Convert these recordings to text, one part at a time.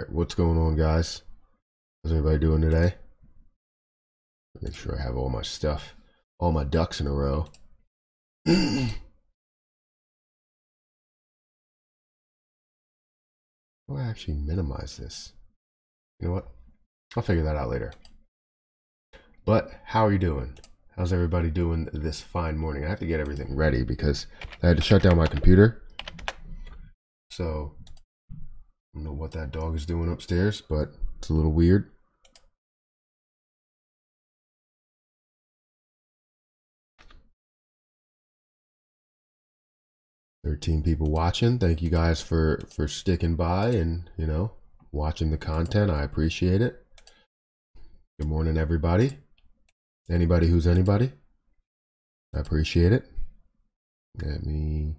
right, what's going on, guys? How's everybody doing today? Make sure I have all my stuff, all my ducks in a row. How do I actually minimize this? You know what? I'll figure that out later. But how are you doing? How's everybody doing this fine morning? I have to get everything ready because I had to shut down my computer. So don't know what that dog is doing upstairs, but it's a little weird. Thirteen people watching. Thank you guys for for sticking by and you know watching the content. I appreciate it. Good morning, everybody. Anybody who's anybody. I appreciate it. Let me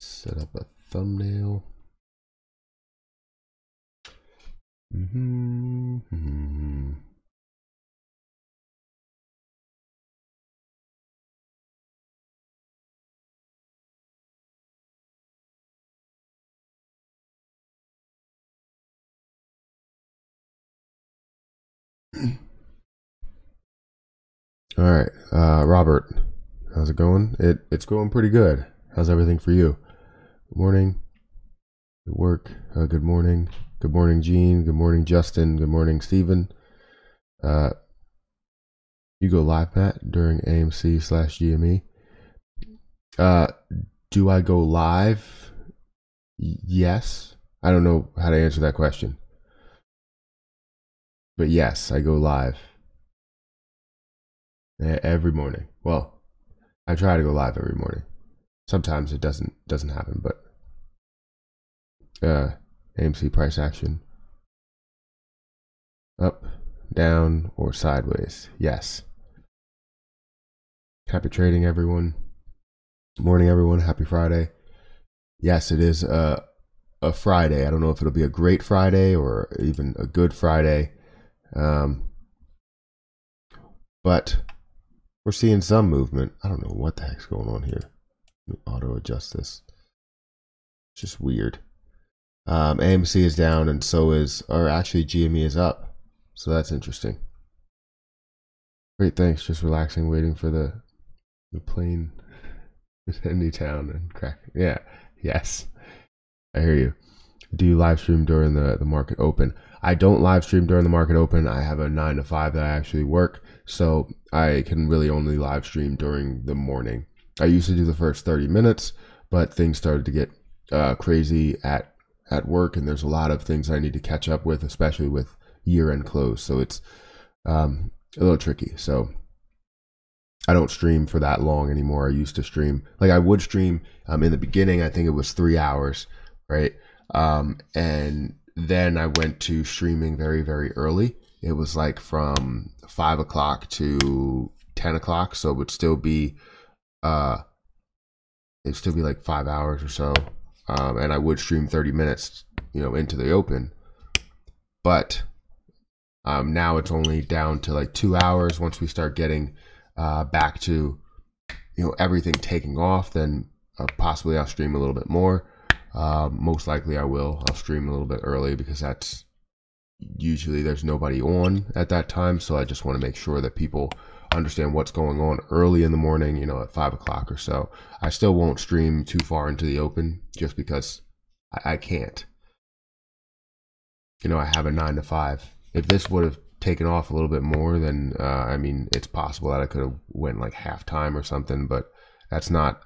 set up a thumbnail. Mm-hmm. All right, uh, Robert, how's it going? It it's going pretty good. How's everything for you? Good morning. Good work. Uh, good morning. Good morning, Gene. Good morning, Justin. Good morning, Stephen. Uh, you go live, Matt, during AMC slash GME. Uh, do I go live? Yes. I don't know how to answer that question. But yes, I go live every morning. Well, I try to go live every morning. Sometimes it doesn't doesn't happen, but uh, AMC price action up, down, or sideways. Yes. Happy trading, everyone. Morning, everyone. Happy Friday. Yes, it is a a Friday. I don't know if it'll be a great Friday or even a good Friday, um, but we're seeing some movement. I don't know what the heck's going on here. Auto adjust this. It's just weird. Um, AMC is down, and so is, or actually, GME is up. So that's interesting. Great, thanks. Just relaxing, waiting for the the plane to Indy Town and crack. Yeah, yes, I hear you. Do you live stream during the the market open? I don't live stream during the market open. I have a nine to five that I actually work, so I can really only live stream during the morning. I used to do the first thirty minutes, but things started to get uh, crazy at at work, and there's a lot of things I need to catch up with, especially with year end close. So it's um, a little tricky. So I don't stream for that long anymore. I used to stream like I would stream um, in the beginning. I think it was three hours, right? Um, and then I went to streaming very very early. It was like from five o'clock to ten o'clock, so it would still be uh, it'd still be like five hours or so um, and I would stream 30 minutes, you know, into the open. But um, now it's only down to like two hours. Once we start getting uh, back to, you know, everything taking off, then uh, possibly I'll stream a little bit more. Uh, most likely I will. I'll stream a little bit early because that's usually there's nobody on at that time. So I just want to make sure that people understand what's going on early in the morning, you know, at five o'clock or so. I still won't stream too far into the open just because I, I can't. You know, I have a nine to five. If this would have taken off a little bit more, then uh, I mean, it's possible that I could have went like halftime or something, but that's not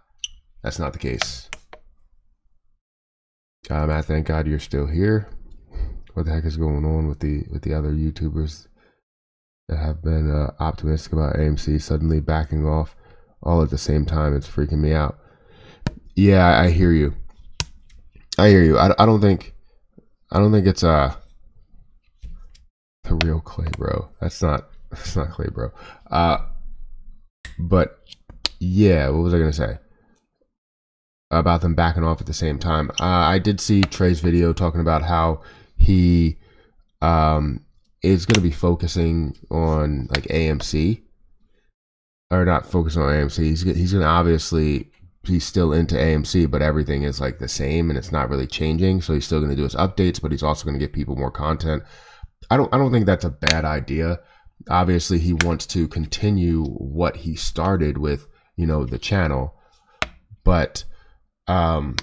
that's not the case. Uh, Matt, thank God you're still here. What the heck is going on with the with the other YouTubers? That have been uh, optimistic about AMC suddenly backing off all at the same time. It's freaking me out. Yeah, I, I hear you. I hear you. I, I don't think I don't think it's uh the real Clay Bro. That's not that's not Clay Bro. Uh, but yeah, what was I gonna say? About them backing off at the same time. Uh, I did see Trey's video talking about how he um is going to be focusing on like AMC or not focusing on AMC. He's he's going to obviously he's still into AMC, but everything is like the same and it's not really changing. So he's still going to do his updates, but he's also going to give people more content. I don't I don't think that's a bad idea. Obviously, he wants to continue what he started with, you know, the channel. But um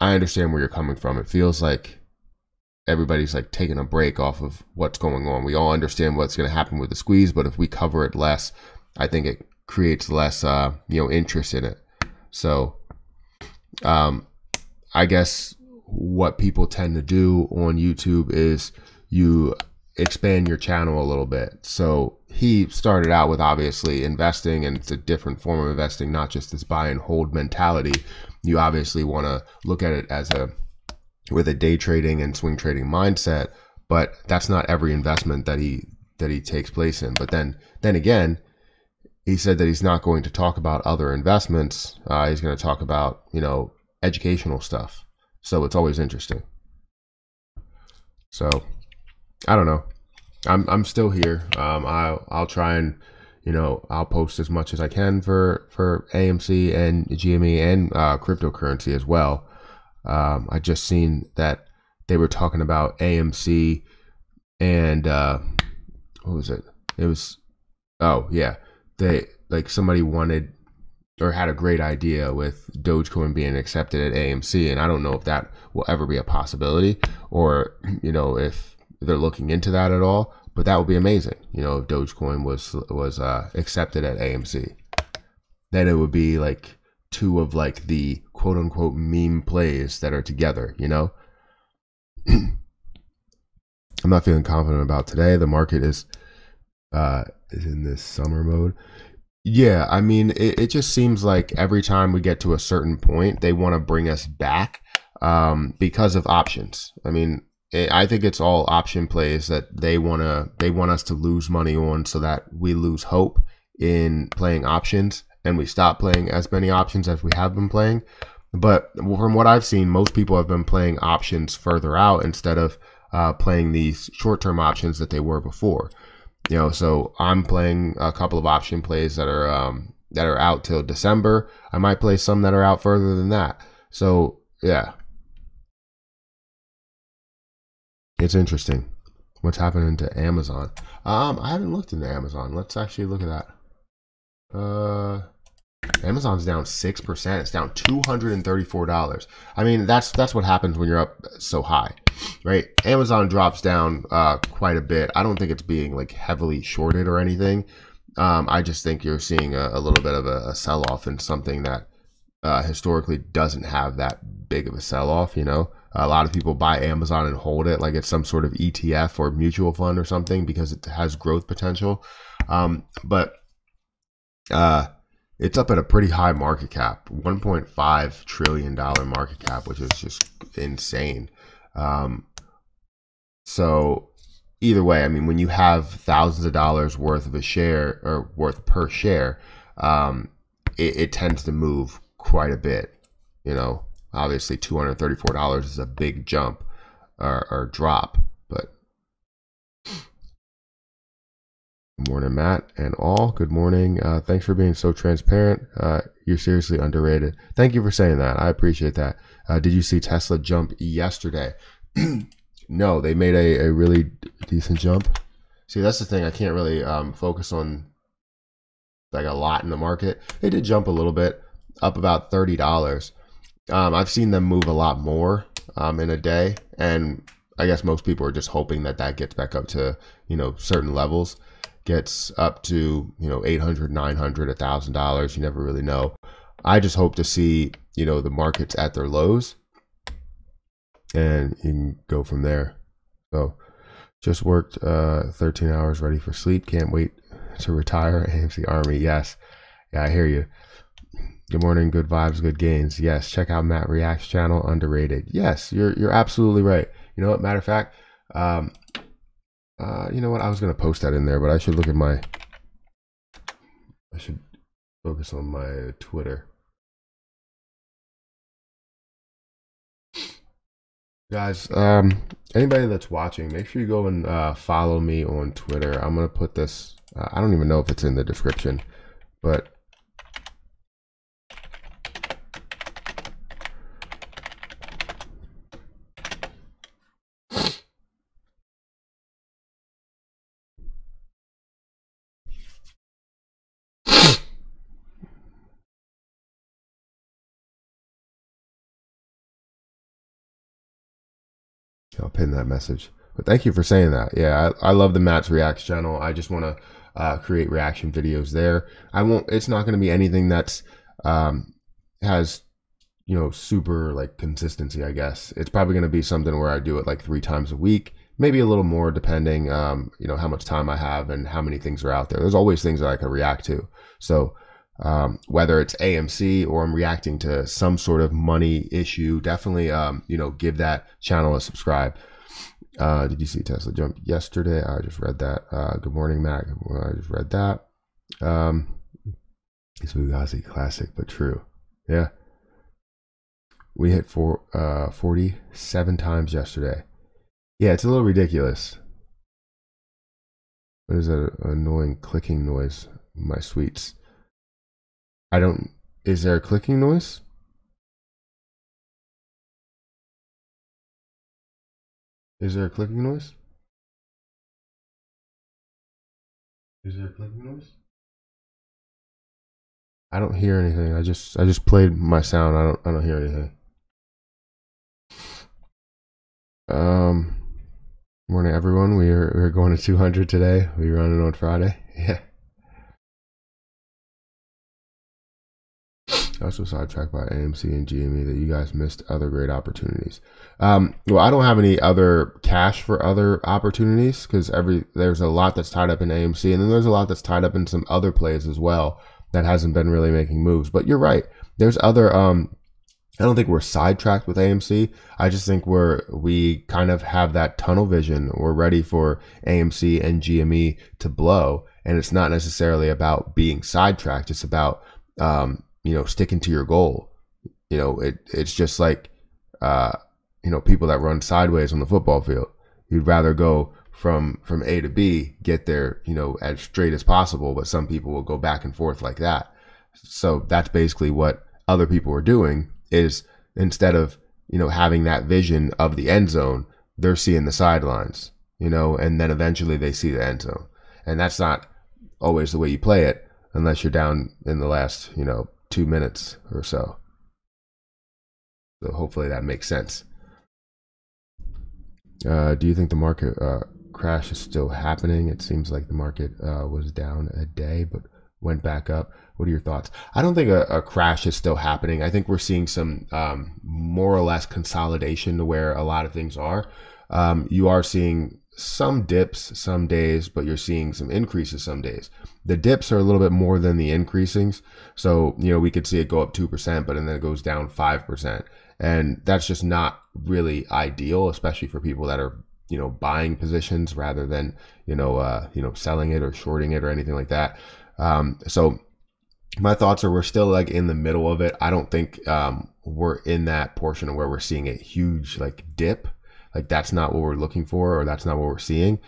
I understand where you're coming from. It feels like everybody's like taking a break off of what's going on. We all understand what's going to happen with the squeeze, but if we cover it less, I think it creates less uh, you know interest in it. So, um, I guess what people tend to do on YouTube is you expand your channel a little bit. So he started out with obviously investing, and it's a different form of investing, not just this buy and hold mentality. You obviously want to look at it as a with a day trading and swing trading mindset, but that's not every investment that he that he takes place in. But then then again, he said that he's not going to talk about other investments. Uh, he's going to talk about you know educational stuff. So it's always interesting. So I don't know. I'm I'm still here. Um, I'll I'll try and you know I'll post as much as I can for for AMC and GME and uh, cryptocurrency as well. Um, I just seen that they were talking about AMC and uh, what was it? It was oh yeah, they like somebody wanted or had a great idea with Dogecoin being accepted at AMC, and I don't know if that will ever be a possibility or you know if they're looking into that at all. But that would be amazing, you know, if Dogecoin was was uh, accepted at AMC. Then it would be like two of like the quote unquote meme plays that are together, you know? I'm not feeling confident about today. The market is uh is in this summer mode. Yeah, I mean, it, it just seems like every time we get to a certain point, they want to bring us back um, because of options. I mean, it, I think it's all option plays that they want to they want us to lose money on so that we lose hope in playing options and we stop playing as many options as we have been playing. But from what I've seen, most people have been playing options further out instead of uh, playing these short-term options that they were before. You know, so I'm playing a couple of option plays that are um, that are out till December. I might play some that are out further than that. So yeah, it's interesting. What's happening to Amazon? Um, I haven't looked into Amazon. Let's actually look at that. Uh, Amazon's down six percent. It's down two hundred and thirty-four dollars. I mean, that's that's what happens when you're up so high, right? Amazon drops down uh, quite a bit. I don't think it's being like heavily shorted or anything. Um, I just think you're seeing a, a little bit of a, a sell-off in something that uh, historically doesn't have that big of a sell-off. You know, a lot of people buy Amazon and hold it like it's some sort of ETF or mutual fund or something because it has growth potential. Um, but uh, it's up at a pretty high market cap, 1.5 trillion dollar market cap, which is just insane. Um, so either way, I mean, when you have thousands of dollars worth of a share or worth per share, um, it, it tends to move quite a bit. You know, obviously, two hundred thirty-four dollars is a big jump or, or drop, Good morning, Matt and all. Good morning. Uh, thanks for being so transparent. Uh, you're seriously underrated. Thank you for saying that. I appreciate that. Uh, did you see Tesla jump yesterday? no, they made a, a really decent jump. See, that's the thing. I can't really um, focus on like a lot in the market. They did jump a little bit, up about thirty dollars. Um, I've seen them move a lot more um, in a day, and I guess most people are just hoping that that gets back up to you know certain levels gets up to you know 800 900 1000 dollars you never really know. I just hope to see you know the markets at their lows and you can go from there. So just worked uh 13 hours ready for sleep. Can't wait to retire. Amc army yes. Yeah i hear you. Good morning good vibes good gains. Yes check out matt reacts channel. Underrated. Yes you're you're absolutely right. You know what? Matter of fact um uh, you know what? I was gonna post that in there, but I should look at my. I should focus on my Twitter. Guys, um, anybody that's watching, make sure you go and uh, follow me on Twitter. I'm gonna put this. Uh, I don't even know if it's in the description, but I'll pin that message. But thank you for saying that. Yeah, I, I love the Matt's Reacts channel. I just want to uh, create reaction videos there. I won't. It's not going to be anything that's um, has you know super like consistency. I guess it's probably going to be something where I do it like three times a week, maybe a little more depending. Um, you know how much time I have and how many things are out there. There's always things that I can react to. So um, whether it's AMC or I'm reacting to some sort of money issue, definitely, um, you know, give that channel a subscribe. Uh, did you see Tesla jump yesterday? I just read that. Uh, good morning, Mac. I just read that. Um, it's Fugazi classic, but true. Yeah. We hit four, uh, 47 times yesterday. Yeah, it's a little ridiculous. What is that annoying clicking noise? My sweets. I don't. Is there a clicking noise? Is there a clicking noise? Is there a clicking noise? I don't hear anything. I just I just played my sound. I don't I don't hear anything. Um morning everyone. We are we're going to 200 today. We running on Friday. Yeah. Also sidetracked by AMC and GME that you guys missed other great opportunities. Um, well, I don't have any other cash for other opportunities because every there's a lot that's tied up in AMC, and then there's a lot that's tied up in some other plays as well that hasn't been really making moves. But you're right. There's other. Um, I don't think we're sidetracked with AMC. I just think we're we kind of have that tunnel vision. We're ready for AMC and GME to blow, and it's not necessarily about being sidetracked. It's about um, you know, sticking to your goal. You know, it it's just like uh, you know, people that run sideways on the football field. You'd rather go from from A to B, get there, you know, as straight as possible, but some people will go back and forth like that. So that's basically what other people are doing is instead of, you know, having that vision of the end zone, they're seeing the sidelines, you know, and then eventually they see the end zone. And that's not always the way you play it unless you're down in the last, you know, two minutes or so. So hopefully that makes sense. Uh, do you think the market uh, crash is still happening? It seems like the market uh, was down a day, but went back up. What are your thoughts? I don't think a, a crash is still happening. I think we're seeing some um, more or less consolidation to where a lot of things are. Um, you are seeing some dips some days, but you're seeing some increases some days. The dips are a little bit more than the increasings. So, you know, we could see it go up 2%, but and then it goes down 5%. And that's just not really ideal, especially for people that are, you know, buying positions rather than, you know, uh, you know, selling it or shorting it or anything like that. Um, so my thoughts are we're still like in the middle of it. I don't think um, we're in that portion where we're seeing a huge like dip like that's not what we're looking for, or that's not what we're seeing.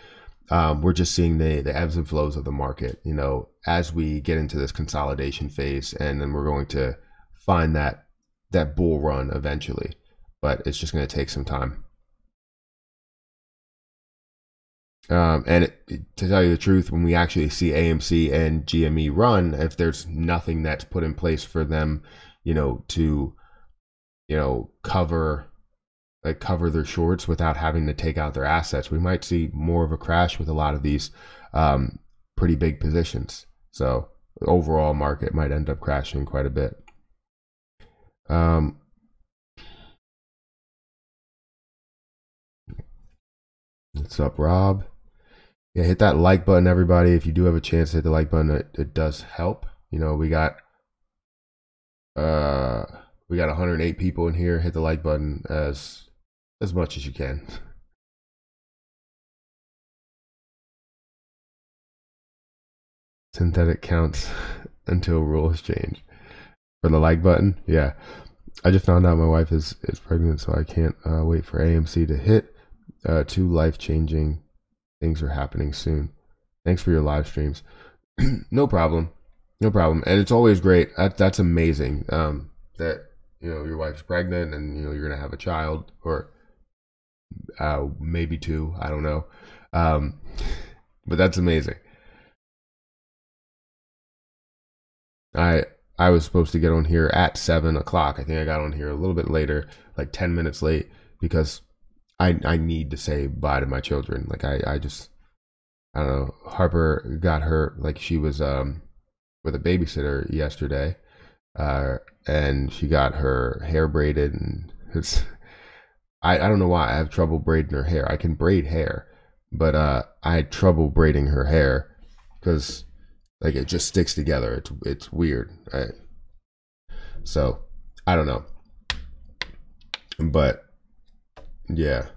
Um, we're just seeing the the ebbs and flows of the market. You know, as we get into this consolidation phase, and then we're going to find that that bull run eventually, but it's just going to take some time. Um, and it, to tell you the truth, when we actually see AMC and GME run, if there's nothing that's put in place for them, you know, to, you know, cover like cover their shorts without having to take out their assets. We might see more of a crash with a lot of these um, pretty big positions. So the overall market might end up crashing quite a bit. Um, what's up, Rob? Yeah, hit that like button, everybody. If you do have a chance hit the like button, it, it does help. You know, we got uh we got 108 people in here. Hit the like button as as much as you can. Synthetic counts until rules change. For the like button, yeah. I just found out my wife is, is pregnant, so I can't uh, wait for AMC to hit. Uh, two life changing things are happening soon. Thanks for your live streams. no problem, no problem, and it's always great. That, that's amazing. Um, that you know your wife's pregnant and you know you're gonna have a child, or uh, maybe two. I don't know. Um, but that's amazing. I I was supposed to get on here at seven o'clock. I think I got on here a little bit later, like ten minutes late, because I I need to say bye to my children. Like I I just I don't know. Harper got her like she was um with a babysitter yesterday, uh, and she got her hair braided, and it's I I don't know why I have trouble braiding her hair. I can braid hair, but uh, I had trouble braiding her hair because like it just sticks together. It's it's weird. I, so I don't know, but yeah,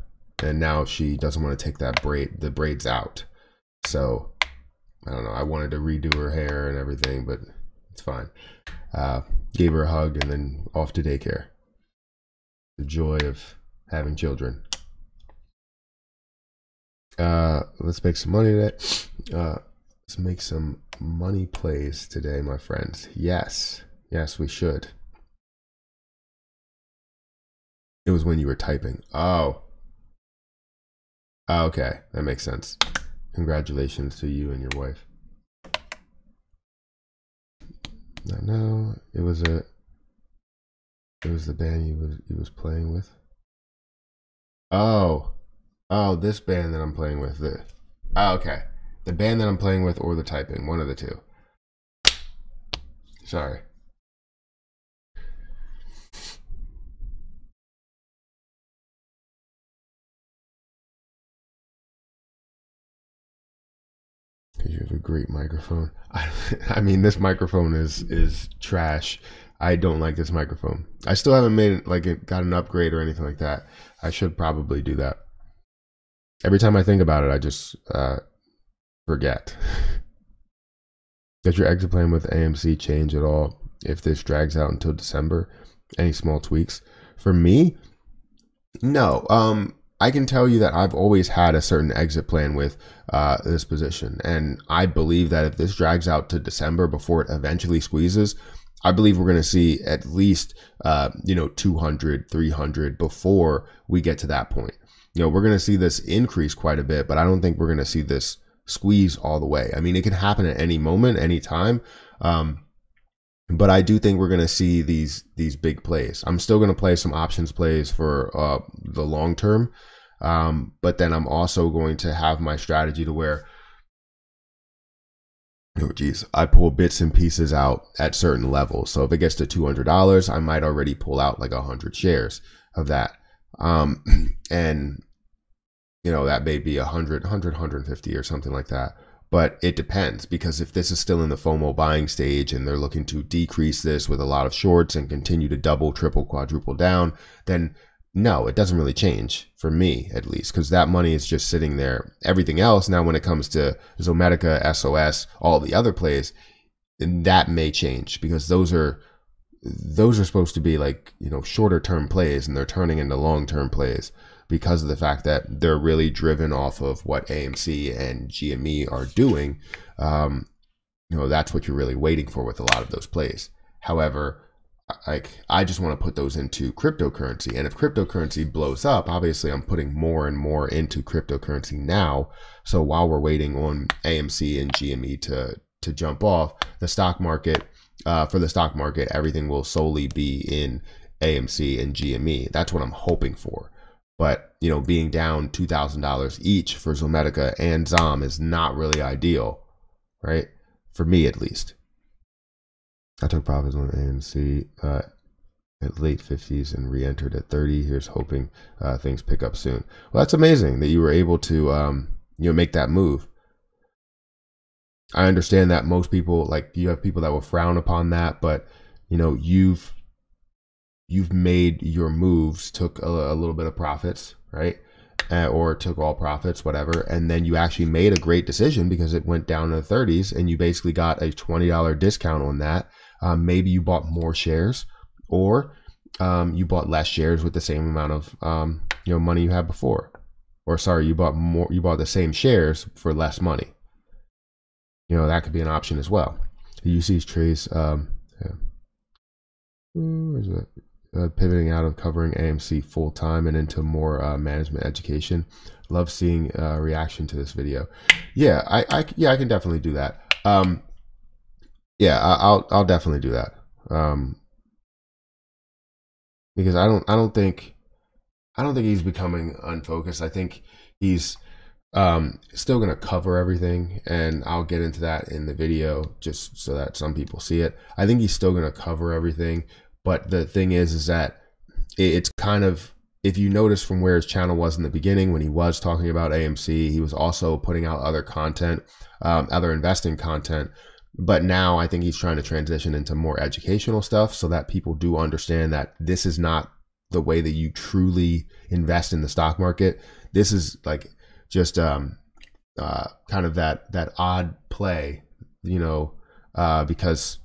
and now she doesn't want to take that braid the braids out. So I don't know. I wanted to redo her hair and everything, but it's fine. Uh, gave her a hug and then off to daycare. The joy of having children. Uh, let's make some money today. Uh, let's make some money plays today, my friends. Yes, yes, we should. It was when you were typing. Oh. oh okay, that makes sense. Congratulations to you and your wife. No, no, it was a. It was the band he was he was playing with. Oh, oh, this band that I'm playing with. The, oh, okay, the band that I'm playing with, or the typing, one of the two. Sorry. you have a great microphone. I, I mean, this microphone is is trash. I don't like this microphone. I still haven't made it like it got an upgrade or anything like that. I should probably do that. Every time I think about it, I just uh, forget. Does your exit plan with AMC change at all if this drags out until December? Any small tweaks? For me, no. Um, I can tell you that I've always had a certain exit plan with uh, this position. And I believe that if this drags out to December before it eventually squeezes, I believe we're going to see at least, uh, you know, 200, 300 before we get to that point. You know, we're going to see this increase quite a bit, but I don't think we're going to see this squeeze all the way. I mean, it can happen at any moment, any time. Um, but I do think we're going to see these these big plays. I'm still going to play some options plays for uh, the long term, um, but then I'm also going to have my strategy to where, oh geez, I pull bits and pieces out at certain levels. So if it gets to two hundred dollars, I might already pull out like a hundred shares of that, um, and you know that may be a hundred, hundred, hundred fifty or something like that. But it depends because if this is still in the FOMO buying stage and they're looking to decrease this with a lot of shorts and continue to double, triple, quadruple down, then no, it doesn't really change for me at least because that money is just sitting there. Everything else now, when it comes to Zomedica, SOS, all the other plays, that may change because those are those are supposed to be like you know shorter term plays and they're turning into long term plays because of the fact that they're really driven off of what AMC and GME are doing. Um, you know, that's what you're really waiting for with a lot of those plays. However, like I just want to put those into cryptocurrency. And if cryptocurrency blows up, obviously I'm putting more and more into cryptocurrency now. So while we're waiting on AMC and GME to to jump off, the stock market uh, for the stock market, everything will solely be in AMC and GME. That's what I'm hoping for. But you know, being down two thousand dollars each for Zomedica and Zom is not really ideal, right? For me at least. I took profits on AMC uh, at late fifties and re-entered at thirty. Here's hoping uh, things pick up soon. Well, that's amazing that you were able to um, you know make that move. I understand that most people like you have people that will frown upon that, but you know you've you've made your moves, took a, a little bit of profits, right? Uh, or took all profits, whatever, and then you actually made a great decision because it went down to the 30s, and you basically got a $20 discount on that. Um, maybe you bought more shares, or um, you bought less shares with the same amount of um, you know money you had before, or sorry, you bought more, you bought the same shares for less money. You know that could be an option as well. The UC's trace. Um, yeah. That? uh, pivoting out of covering AMC full time and into more uh, management education. Love seeing uh, reaction to this video. Yeah, I, I, yeah, I can definitely do that. Um, yeah, I, will I'll definitely do that. Um, because I don't, I don't think, I don't think he's becoming unfocused. I think he's um, still going to cover everything, and I'll get into that in the video just so that some people see it. I think he's still going to cover everything, but the thing is, is that it's kind of if you notice from where his channel was in the beginning when he was talking about AMC, he was also putting out other content, um, other investing content. But now I think he's trying to transition into more educational stuff so that people do understand that this is not the way that you truly invest in the stock market. This is like just um, uh, kind of that that odd play, you know, uh, because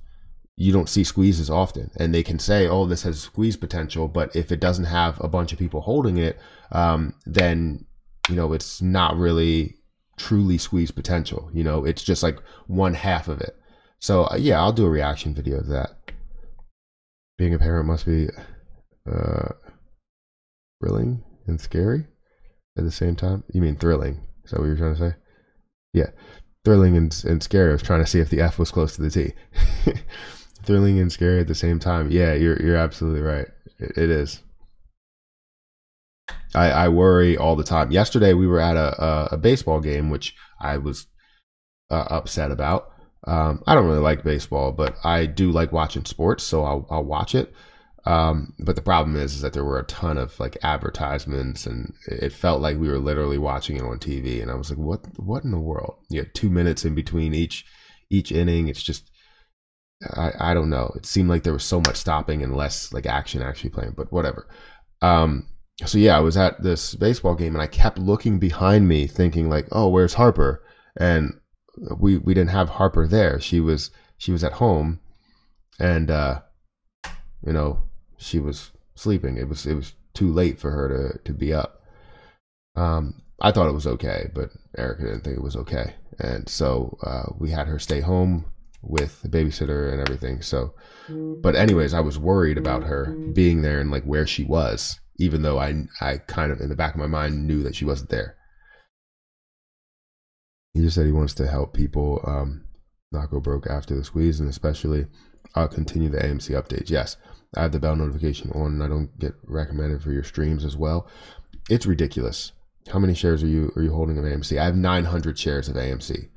you don't see squeezes often, and they can say, "Oh, this has squeeze potential," but if it doesn't have a bunch of people holding it, um, then you know it's not really truly squeeze potential. You know, it's just like one half of it. So uh, yeah, I'll do a reaction video of that. Being a parent must be uh, thrilling and scary at the same time. You mean thrilling? Is that what you're trying to say? Yeah, thrilling and, and scary. I was trying to see if the F was close to the T. thrilling and scary at the same time. Yeah, you're you're absolutely right. it, it is. I, I worry all the time. Yesterday we were at a, a, a baseball game, which I was uh, upset about. Um, I don't really like baseball, but I do like watching sports, so I'll, I'll watch it. Um, but the problem is, is that there were a ton of like advertisements, and it felt like we were literally watching it on TV. And I was like, "What? What in the world?" You had two minutes in between each each inning. It's just, I, I don't know. It seemed like there was so much stopping and less like action actually playing. But whatever. Um, so yeah, I was at this baseball game, and I kept looking behind me, thinking like, "Oh, where's Harper?" And we we didn't have Harper there. She was she was at home, and uh, you know she was sleeping. It was it was too late for her to to be up. Um, I thought it was okay, but Erica didn't think it was okay, and so uh, we had her stay home with the babysitter and everything. So, but anyways, I was worried about her being there and like where she was, even though I I kind of in the back of my mind knew that she wasn't there. He just said he wants to help people um, not go broke after the squeeze, and especially uh, continue the AMC updates. Yes, I have the bell notification on, and I don't get recommended for your streams as well. It's ridiculous. How many shares are you are you holding of AMC? I have 900 shares of AMC.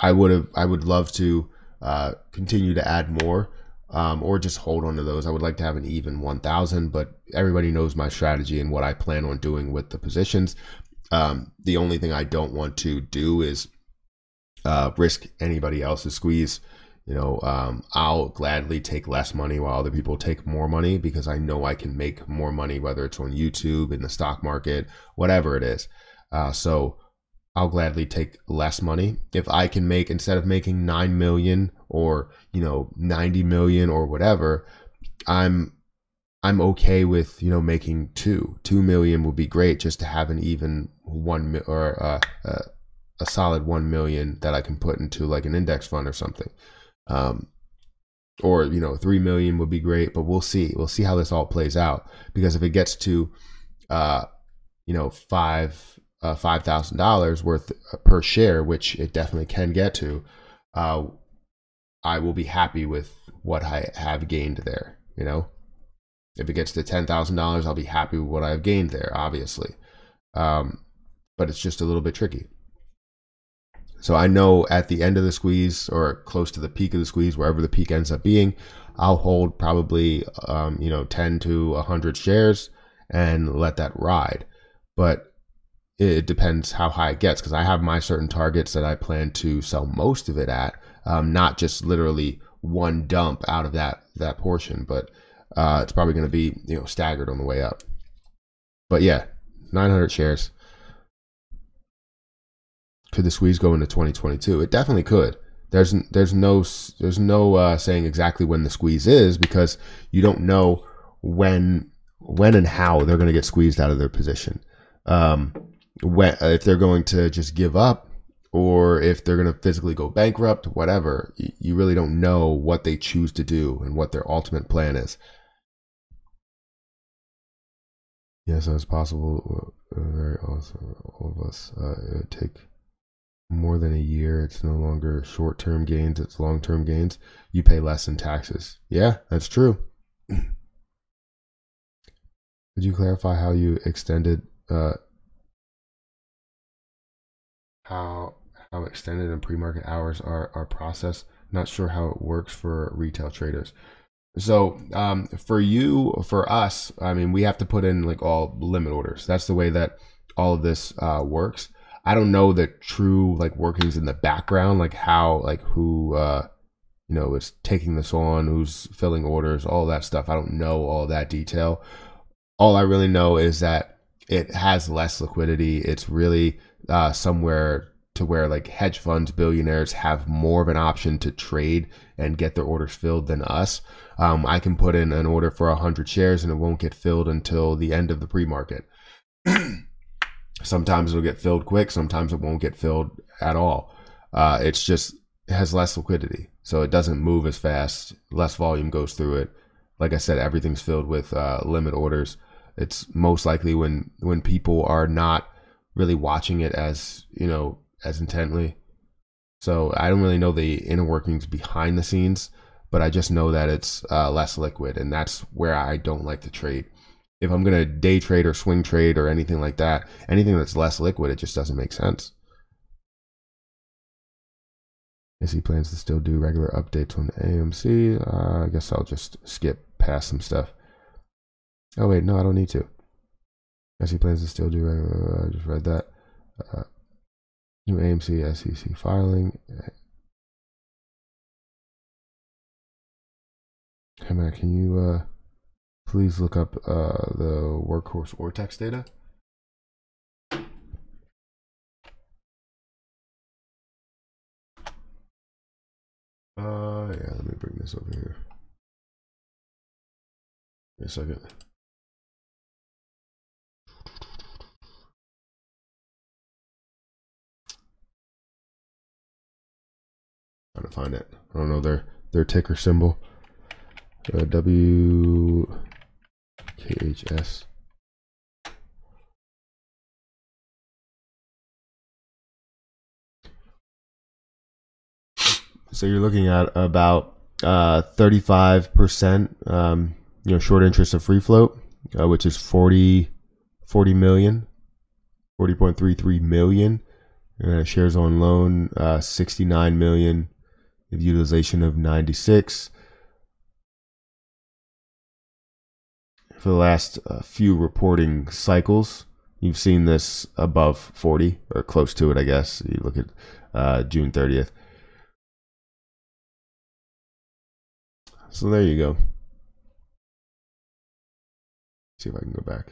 I would have I would love to uh, continue to add more. Um, or just hold on to those. I would like to have an even 1,000, but everybody knows my strategy and what I plan on doing with the positions. Um, the only thing I don't want to do is uh, risk anybody else's squeeze. You know, um, I'll gladly take less money while other people take more money because I know I can make more money, whether it's on YouTube, in the stock market, whatever it is. Uh, so I'll gladly take less money if I can make instead of making nine million or you know ninety million or whatever. I'm I'm okay with you know making two. Two million would be great just to have an even one or uh, uh, a solid one million that I can put into like an index fund or something. Um, or you know, three million would be great, but we'll see. We'll see how this all plays out because if it gets to, uh, you know, five uh, five thousand dollars worth per share, which it definitely can get to, uh, I will be happy with what I have gained there. You know, if it gets to ten thousand dollars, I'll be happy with what I've gained there. Obviously, um, but it's just a little bit tricky. So I know at the end of the squeeze or close to the peak of the squeeze, wherever the peak ends up being, I'll hold probably um, you know 10 to 100 shares and let that ride. But it depends how high it gets because I have my certain targets that I plan to sell most of it at, um, not just literally one dump out of that that portion, but uh, it's probably going to be you know staggered on the way up. But yeah, 900 shares. Could the squeeze go into 2022? It definitely could. There's there's no there's no uh, saying exactly when the squeeze is because you don't know when when and how they're going to get squeezed out of their position. Um, when if they're going to just give up or if they're going to physically go bankrupt, whatever. You really don't know what they choose to do and what their ultimate plan is. Yes, that's possible. Uh, very awesome. All of us uh, take more than a year. It's no longer short term gains, it's long term gains. You pay less in taxes. Yeah, that's true. Could you clarify how you extended uh, how how extended and pre-market hours are are processed? Not sure how it works for retail traders. So um, for you, for us, I mean, we have to put in like all limit orders. That's the way that all of this uh, works. I don't know the true like workings in the background, like how like who uh, you know is taking this on, who's filling orders, all that stuff. I don't know all that detail. All I really know is that it has less liquidity. It's really uh, somewhere to where like hedge funds, billionaires have more of an option to trade and get their orders filled than us. Um, I can put in an order for 100 shares and it won't get filled until the end of the pre market. sometimes it'll get filled quick, sometimes it won't get filled at all. Uh, it's just it has less liquidity, so it doesn't move as fast. Less volume goes through it. Like I said, everything's filled with uh, limit orders. It's most likely when when people are not really watching it as you know as intently. So I don't really know the inner workings behind the scenes, but I just know that it's uh, less liquid, and that's where I don't like to trade. If I'm gonna day trade or swing trade or anything like that, anything that's less liquid, it just doesn't make sense. Yes, he plans to still do regular updates on AMC. Uh, I guess I'll just skip past some stuff. Oh wait, no, I don't need to. Yes, he plans to still do regular. I just read that. Uh, New AMC SEC filing. Hey man, can you uh, please look up uh, the workhorse Ortex data? Uh, yeah, let me bring this over here. Wait a second. To find it. I don't know their their ticker symbol. Uh, W K H S. So you're looking at about uh, 35%, um, you know, short interest of free float, uh, which is 40, 40 million, 40.33 million. Uh, shares on loan, uh, 69 million utilization of 96. For the last uh, few reporting cycles, you've seen this above 40 or close to it, I guess. You look at uh, June 30th. So there you go. See if I can go back.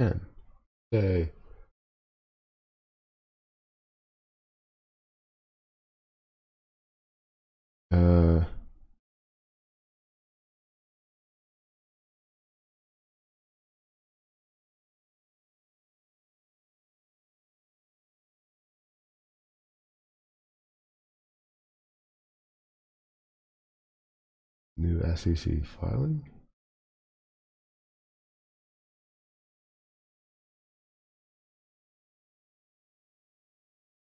10. Okay. Uh, new SEC filing.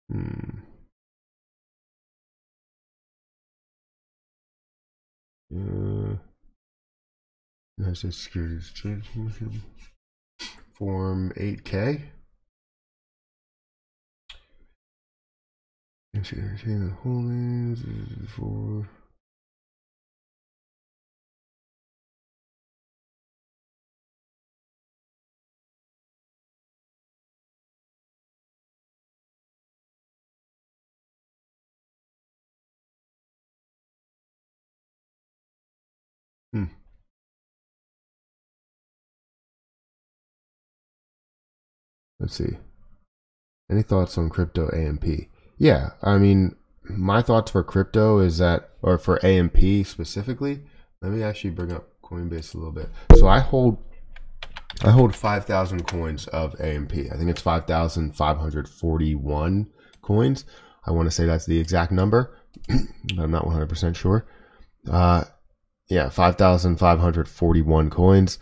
Hmm. Uh, United States Securities Exchange. Form 8K. Entertainment Holdings for. Let's see. Any thoughts on crypto AMP? Yeah, I mean, my thoughts for crypto is that, or for AMP specifically, let me actually bring up Coinbase a little bit. So I hold, I hold five thousand coins of AMP. I think it's five thousand five hundred forty-one coins. I want to say that's the exact number. but I'm not one hundred percent sure. Uh, yeah, 5,541 coins.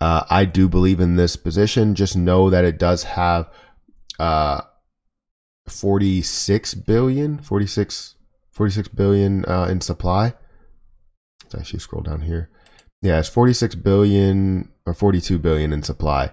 Uh, I do believe in this position. Just know that it does have uh, 46 billion, 46, 46 billion uh, in supply. Let's actually scroll down here. yeah, it's 46 billion or 42 billion in supply.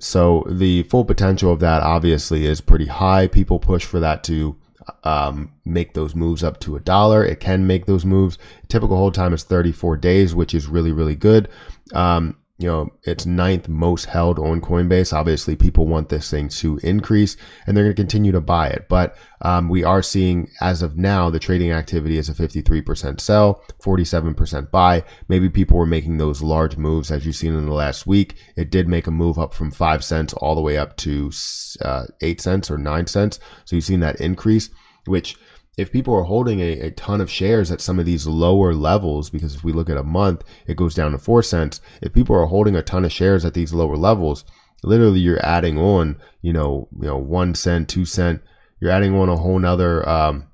So the full potential of that obviously is pretty high. People push for that to um, make those moves up to a dollar. It can make those moves. Typical hold time is 34 days, which is really, really good. Um, you know, it's ninth most held on Coinbase. Obviously, people want this thing to increase and they're going to continue to buy it. But um, we are seeing, as of now, the trading activity is a 53% sell, 47% buy. Maybe people were making those large moves as you've seen in the last week. It did make a move up from five cents all the way up to uh, eight cents or nine cents. So you've seen that increase, which if people are holding a, a ton of shares at some of these lower levels, because if we look at a month, it goes down to four cents. If people are holding a ton of shares at these lower levels, literally you're adding on, you know, you know, one cent, two cent, you're adding on a whole nother, um,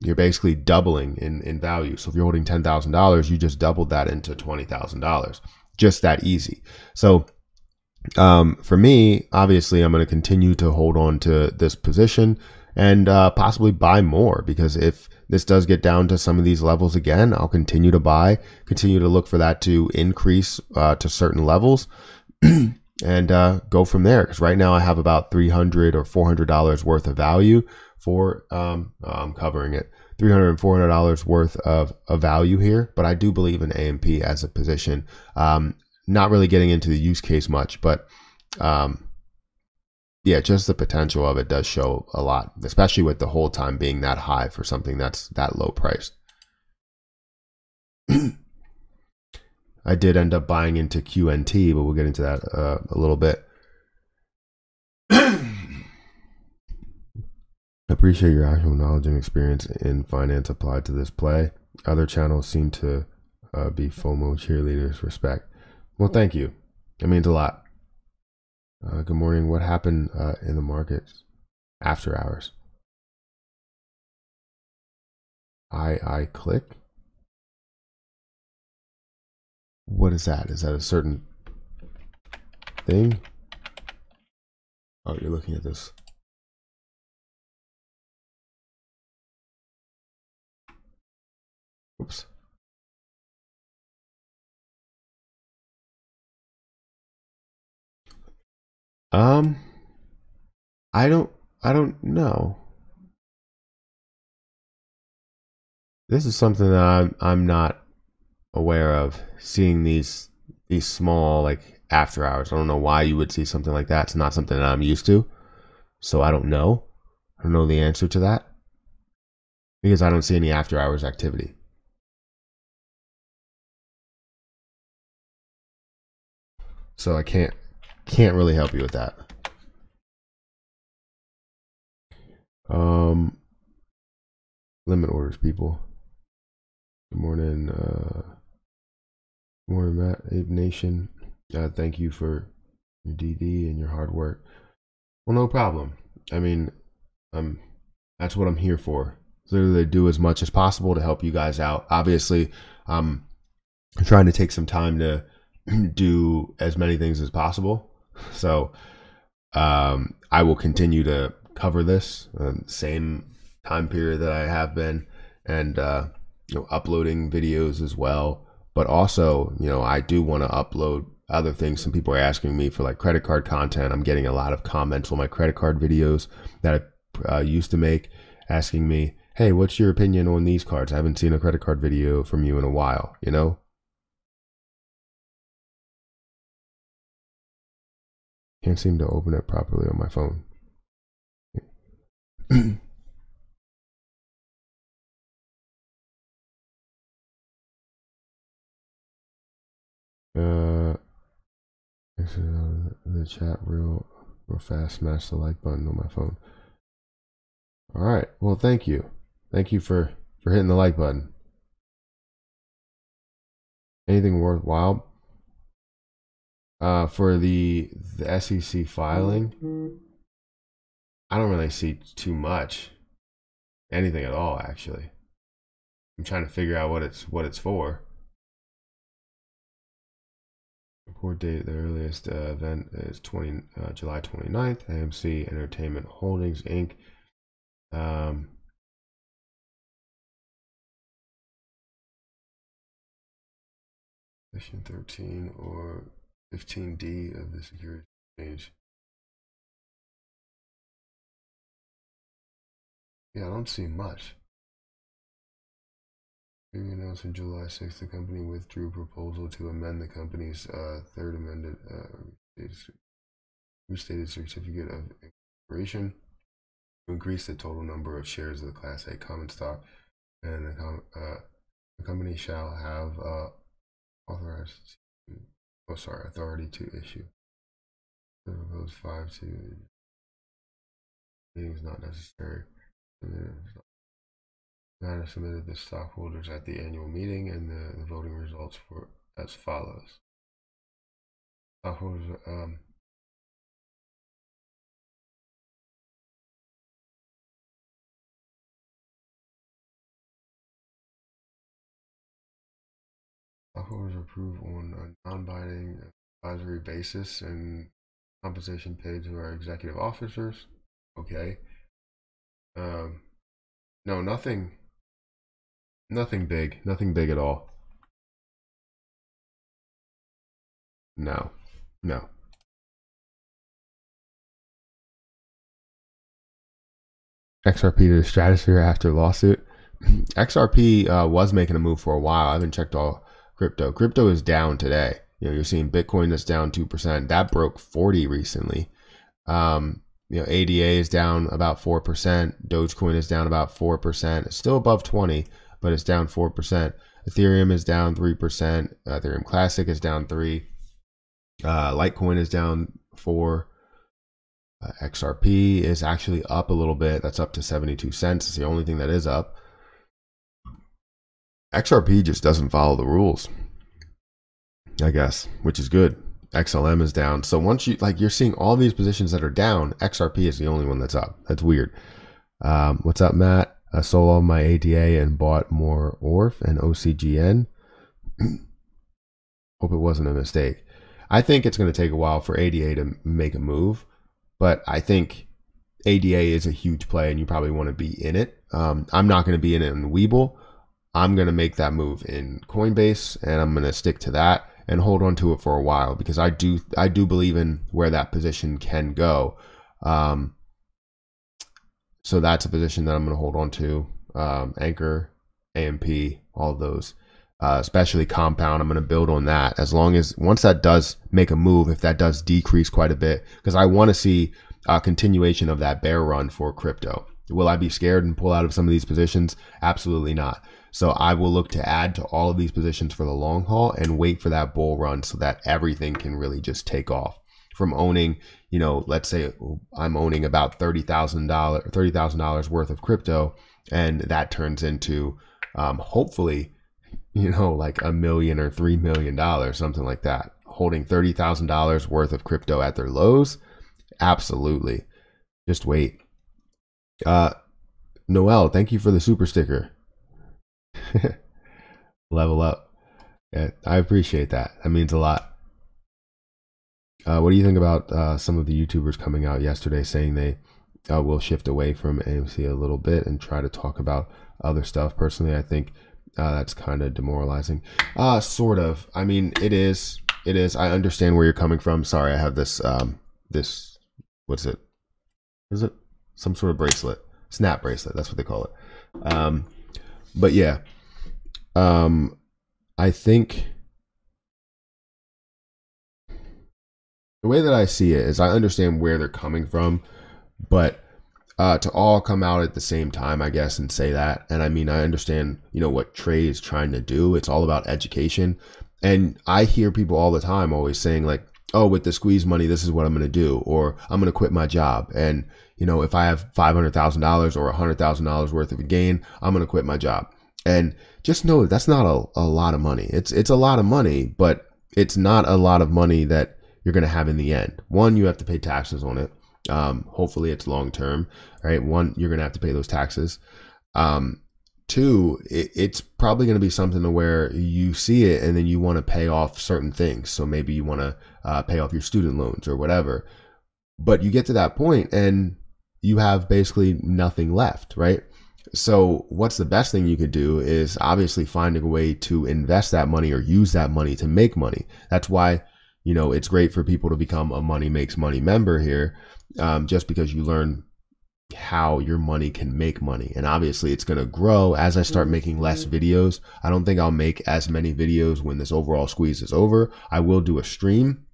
you're basically doubling in, in value. So if you're holding $10,000, you just doubled that into $20,000. Just that easy. So um, for me, obviously, I'm going to continue to hold on to this position and uh, possibly buy more because if this does get down to some of these levels again, I'll continue to buy, continue to look for that to increase uh, to certain levels. and uh, go from there. Because right now I have about three hundred or four hundred dollars worth of value for. Um, oh, I'm covering it. Three hundred and four hundred dollars worth of, of value here, but I do believe in AMP as a position. Um, not really getting into the use case much, but um, yeah, just the potential of it does show a lot, especially with the whole time being that high for something that's that low priced. I did end up buying into QNT, but we'll get into that uh, a little bit. appreciate your actual knowledge and experience in finance applied to this play. Other channels seem to uh, be FOMO cheerleaders. Respect. Well, thank you. It means a lot. Uh, good morning. What happened uh, in the markets after hours? I I click. What is that? Is that a certain thing? Oh, you're looking at this. Oops. Um, I don't, I don't know. This is something that I'm, I'm not aware of. Seeing these, these small like after hours. I don't know why you would see something like that. It's not something that I'm used to, so I don't know. I don't know the answer to that because I don't see any after hours activity. So I can't can't really help you with that. Um, limit orders, people. Good morning, uh, good morning, Matt, Ape Nation. Uh, thank you for your DD and your hard work. Well, no problem. I mean, um, that's what I'm here for. Literally, do as much as possible to help you guys out. Obviously, um, I'm trying to take some time to do as many things as possible. So um, I will continue to cover this uh, same time period that I have been, and uh, you know, uploading videos as well. But also, you know, I do want to upload other things. Some people are asking me for like credit card content. I'm getting a lot of comments on my credit card videos that I uh, used to make, asking me, "Hey, what's your opinion on these cards? I haven't seen a credit card video from you in a while." You know, Can't seem to open it properly on my phone. uh, uh, the chat real, real fast. Smash the like button on my phone. All right. Well, thank you. Thank you for for hitting the like button. Anything worthwhile? Uh, for the the SEC filing, I don't really see too much, anything at all. Actually, I'm trying to figure out what it's what it's for. Report date: the earliest uh, event is 20 uh, July 29th. AMC Entertainment Holdings Inc. Um, Section 13 or 15D of the Securities Exchange. Yeah, I don't see much. Previously announced on July 6th, the company withdrew proposal to amend the company's uh, third amended uh, restated certificate of incorporation to increase the total number of shares of the Class A common stock, and the, com- uh, the company shall have uh, authorized, oh sorry, authority to issue. The proposed five to it was not necessary. Matter submitted the stockholders at the annual meeting, and the, the voting results were as follows. Stockholders, um, stockholders approve on a non-binding advisory basis and compensation paid to our executive officers. Okay. Um, no, nothing. Nothing big. Nothing big at all. No. No. XRP to the stratosphere after lawsuit. XRP uh, was making a move for a while. I haven't checked all crypto. Crypto is down today. You know, you're seeing Bitcoin that's down two percent. That broke forty recently. Um, you know, ADA is down about four percent. Dogecoin is down about four percent. It's still above twenty, but it's down four percent. Ethereum is down three percent. Ethereum Classic is down three. Uh, Litecoin is down four. Uh, XRP is actually up a little bit. That's up to 72 cents. It's the only thing that is up. XRP just doesn't follow the rules, I guess, which is good. XLM is down. So once you like, you're seeing all these positions that are down. XRP is the only one that's up. That's weird. Um, what's up, Matt? I sold all my ADA and bought more ORF and OCGN. Hope it wasn't a mistake. I think it's going to take a while for ADA to make a move, but I think ADA is a huge play and you probably want to be in it. Um, I'm not going to be in it in Webull. I'm going to make that move in Coinbase and I'm going to stick to that and hold on to it for a while because I do I do believe in where that position can go. Um, so that's a position that I'm going to hold on to. Um, Anchor, AMP, all those, uh, especially Compound. I'm going to build on that as long as once that does make a move, if that does decrease quite a bit, because I want to see a continuation of that bear run for crypto. Will I be scared and pull out of some of these positions? Absolutely not. So I will look to add to all of these positions for the long haul and wait for that bull run so that everything can really just take off. From owning, you know, let's say I'm owning about thirty thousand dollars, thirty thousand dollars worth of crypto, and that turns into, um, hopefully, you know, like a million or three million dollars, something like that. Holding thirty thousand dollars worth of crypto at their lows, absolutely. Just wait. Uh, Noel, thank you for the super sticker. Level up. Yeah, I appreciate that. That means a lot. Uh, what do you think about uh, some of the YouTubers coming out yesterday saying they uh, will shift away from AMC a little bit and try to talk about other stuff? Personally, I think uh, that's kind of demoralizing. Uh, sort of. I mean, it is. It is. I understand where you're coming from. Sorry, I have this. Um, this. What's it? Is it some sort of bracelet? Snap bracelet. That's what they call it. Um, but yeah, um, I think the way that I see it is I understand where they're coming from, but uh, to all come out at the same time, I guess, and say that. And I mean, I understand, you know, what Trey is trying to do. It's all about education. And I hear people all the time always saying, like, oh, with the squeeze money, this is what I'm going to do, or I'm going to quit my job. And, you know, if I have $500,000 or $100,000 worth of a gain, I'm going to quit my job. And just know that's not a, a lot of money. It's, it's a lot of money, but it's not a lot of money that you're going to have in the end. One, you have to pay taxes on it. Um, hopefully it's long term, right? One, you're going to have to pay those taxes. Um, two, it, it's probably going to be something to where you see it and then you want to pay off certain things. So maybe you want to uh, pay off your student loans or whatever. But you get to that point and you have basically nothing left, right? so what's the best thing you could do is obviously finding a way to invest that money or use that money to make money. That's why you know it's great for people to become a money makes money member here, um, just because you learn how your money can make money and obviously it's going to grow as i start making less videos i don't think i'll make as many videos when this overall squeeze is over i will do a stream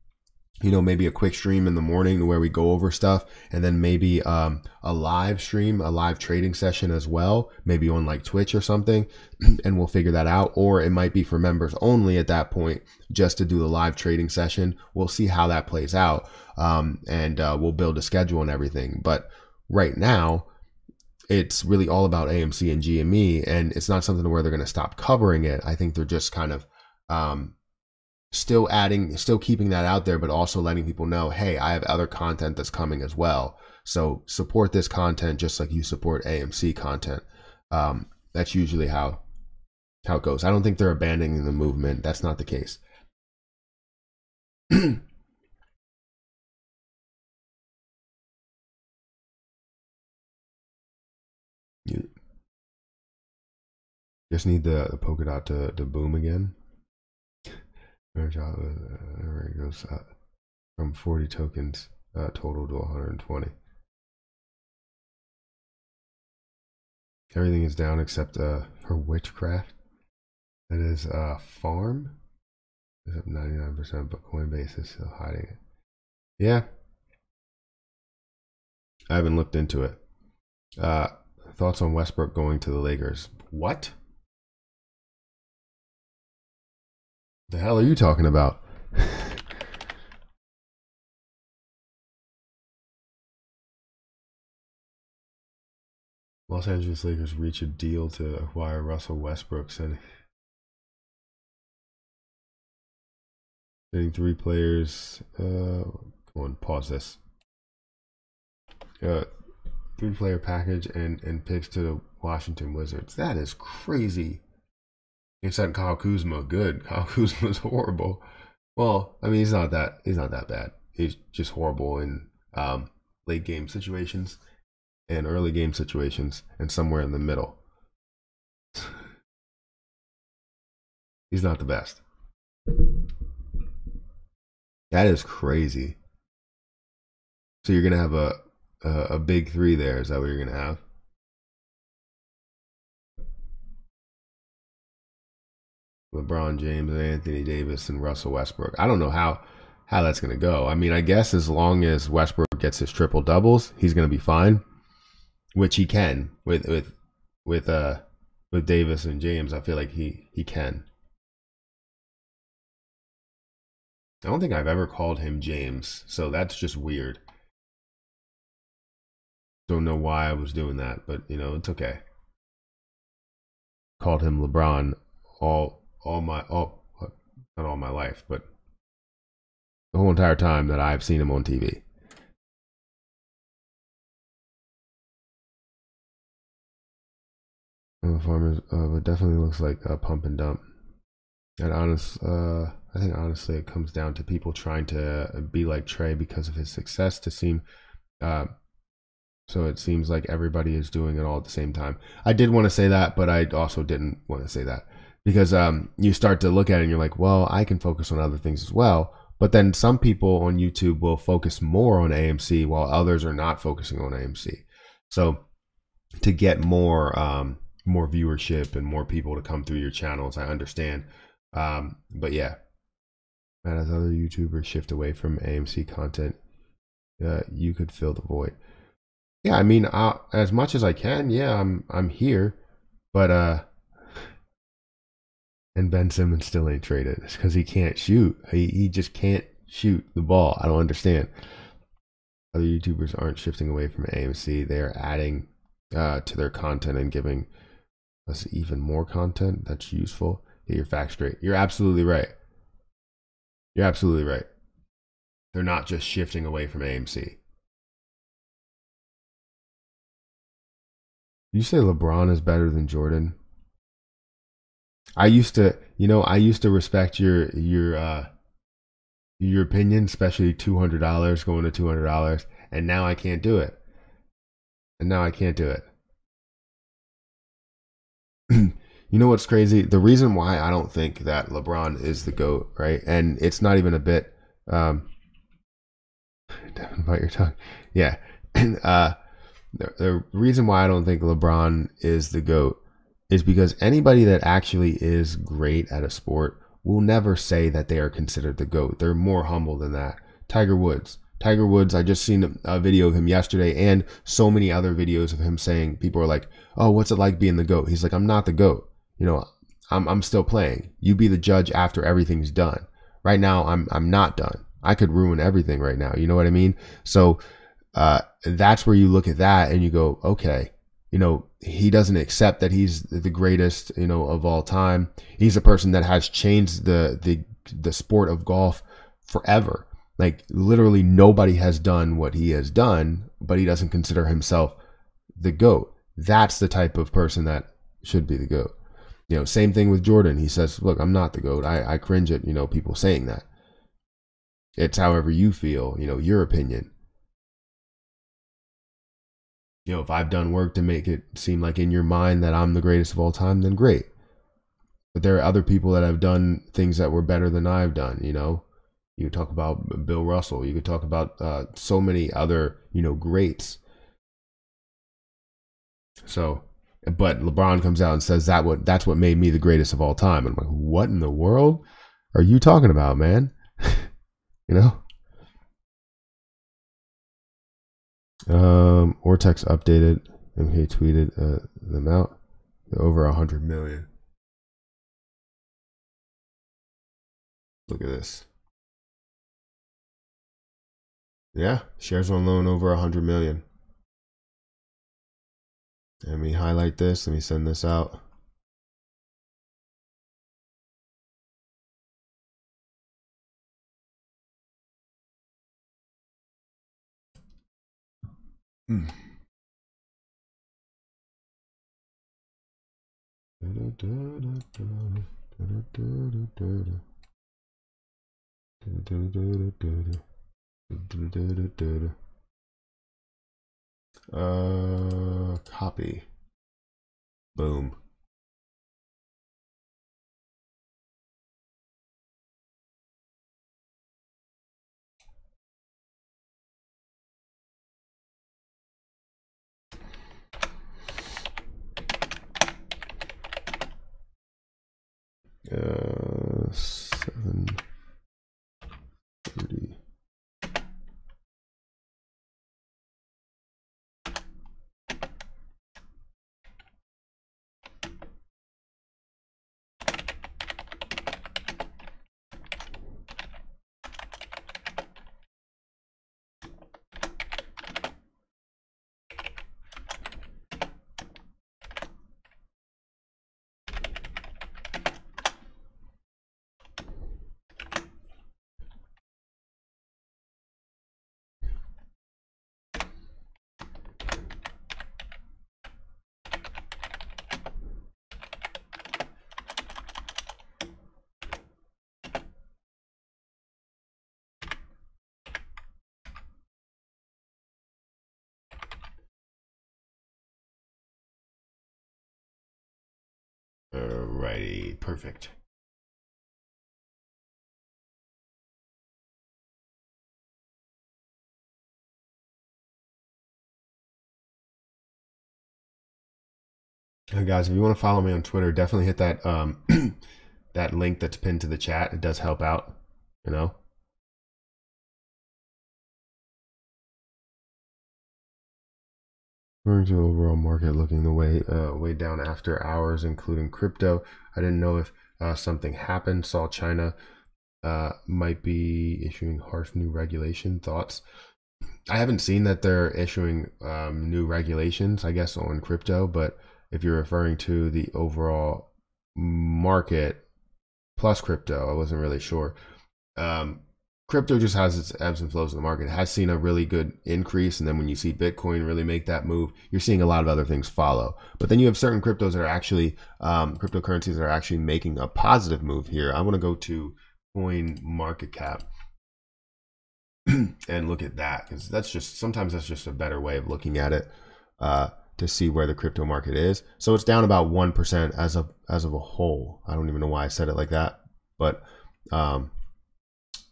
you know, maybe a quick stream in the morning where we go over stuff and then maybe um, a live stream, a live trading session as well, maybe on like Twitch or something, and we'll figure that out. Or it might be for members only at that point, just to do the live trading session. We'll see how that plays out um, and uh, we'll build a schedule and everything. But right now, it's really all about AMC and GME, and it's not something where they're going to stop covering it. I think they're just kind of um, still adding, still keeping that out there, but also letting people know, hey, I have other content that's coming as well. So support this content just like you support AMC content. Um, that's usually how how it goes. I don't think they're abandoning the movement. That's not the case. you just need the, the Polkadot to, to boom again. Uh, there it goes uh, from 40 tokens uh, total to 120. Everything is down except uh, witchcraft. That is uh, farm. Is up 99%, but Coinbase is still hiding it. Yeah. I haven't looked into it. Uh, thoughts on Westbrook going to the Lakers? What? The hell are you talking about? Los Angeles Lakers reach a deal to acquire Russell Westbrook, sending, three players. Uh, on, pause this. Uh, three player package and, and picks to the Washington Wizards. That is crazy. He said Kyle Kuzma good. Kyle Kuzma's horrible. Well, I mean, he's not that he's not that bad. He's just horrible in um, late game situations and early game situations and somewhere in the middle. he's not the best. That is crazy. So you're gonna have a, a a big three there. Is that what you're gonna have? LeBron James Anthony Davis and Russell Westbrook. I don't know how how that's going to go. I mean, I guess as long as Westbrook gets his triple doubles, he's going to be fine, which he can with with with uh with Davis and James. I feel like he he can. I don't think I've ever called him James, so that's just weird. Don't know why I was doing that, but you know, it's okay. Called him LeBron all all my all not all my life, but the whole entire time that I've seen him on TV. The farmers, uh, but definitely looks like a pump and dump. And honest, uh, I think honestly, it comes down to people trying to be like Trey because of his success to seem. Uh, so it seems like everybody is doing it all at the same time. I did want to say that, but I also didn't want to say that because um, you start to look at it and you're like, well, I can focus on other things as well. But then some people on YouTube will focus more on AMC while others are not focusing on AMC. So to get more um, more viewership and more people to come through your channels, I understand. Um, but yeah, and as other YouTubers shift away from AMC content, uh, you could fill the void. Yeah, I mean, uh, as much as I can, yeah, I'm I'm here, but uh, and Ben Simmons still ain't traded. It's because he can't shoot. He he just can't shoot the ball. I don't understand. Other YouTubers aren't shifting away from AMC. They are adding uh, to their content and giving us even more content that's useful. Get your facts straight. You're absolutely right. You're absolutely right. They're not just shifting away from AMC. You say LeBron is better than Jordan? I used to, you know, I used to respect your your uh your opinion, especially two hundred dollars going to two hundred dollars, and now I can't do it. And now I can't do it. you know what's crazy? The reason why I don't think that LeBron is the GOAT, right? And it's not even a bit. Um, bite your tongue. Yeah. uh, the, the reason why I don't think LeBron is the GOAT is because anybody that actually is great at a sport will never say that they are considered the GOAT. They're more humble than that. Tiger Woods. Tiger Woods, I just seen a video of him yesterday and so many other videos of him saying people are like, "Oh, what's it like being the goat?" He's like, "I'm not the goat. You know, I'm I'm still playing. You be the judge after everything's done. Right now, I'm I'm not done. I could ruin everything right now. You know what I mean? So uh, that's where you look at that and you go, okay, you know, he doesn't accept that he's the greatest, you know, of all time. He's a person that has changed the the the sport of golf forever. Like literally nobody has done what he has done, but he doesn't consider himself the GOAT. That's the type of person that should be the GOAT. You know, same thing with Jordan. He says, Look, I'm not the GOAT. I, I cringe at, you know, people saying that. It's however you feel, you know, your opinion. You know, if I've done work to make it seem like in your mind that I'm the greatest of all time, then great. But there are other people that have done things that were better than I've done, you know. You could talk about Bill Russell. You could talk about uh, so many other, you know, greats. So, but LeBron comes out and says that what that's what made me the greatest of all time. And I'm like, what in the world are you talking about, man? you know. Um, Ortex updated. MK tweeted uh, them out. They're over a hundred million. Look at this. Yeah, shares on loan over a hundred million. Let me highlight this. Let me send this out. Mm. Uh, copy. Boom. Uh, seven thirty. Alrighty, perfect. Hey guys, if you want to follow me on Twitter, definitely hit that um that link that's pinned to the chat. It does help out, you know. Referring to the overall market looking the way uh, way down after hours, including crypto. I didn't know if uh, something happened. Saw China uh, might be issuing harsh new regulation. Thoughts? I haven't seen that they're issuing um, new regulations. I guess on crypto, but if you're referring to the overall market plus crypto, I wasn't really sure. Um, crypto just has its ebbs and flows in the market. It has seen a really good increase, and then when you see Bitcoin really make that move, you're seeing a lot of other things follow. But then you have certain cryptos that are actually um, cryptocurrencies that are actually making a positive move here. I want to go to Coin Market Cap and look at that because that's just sometimes that's just a better way of looking at it. Uh, to see where the crypto market is. So it's down about one percent as of as of a whole. I don't even know why I said it like that, but um,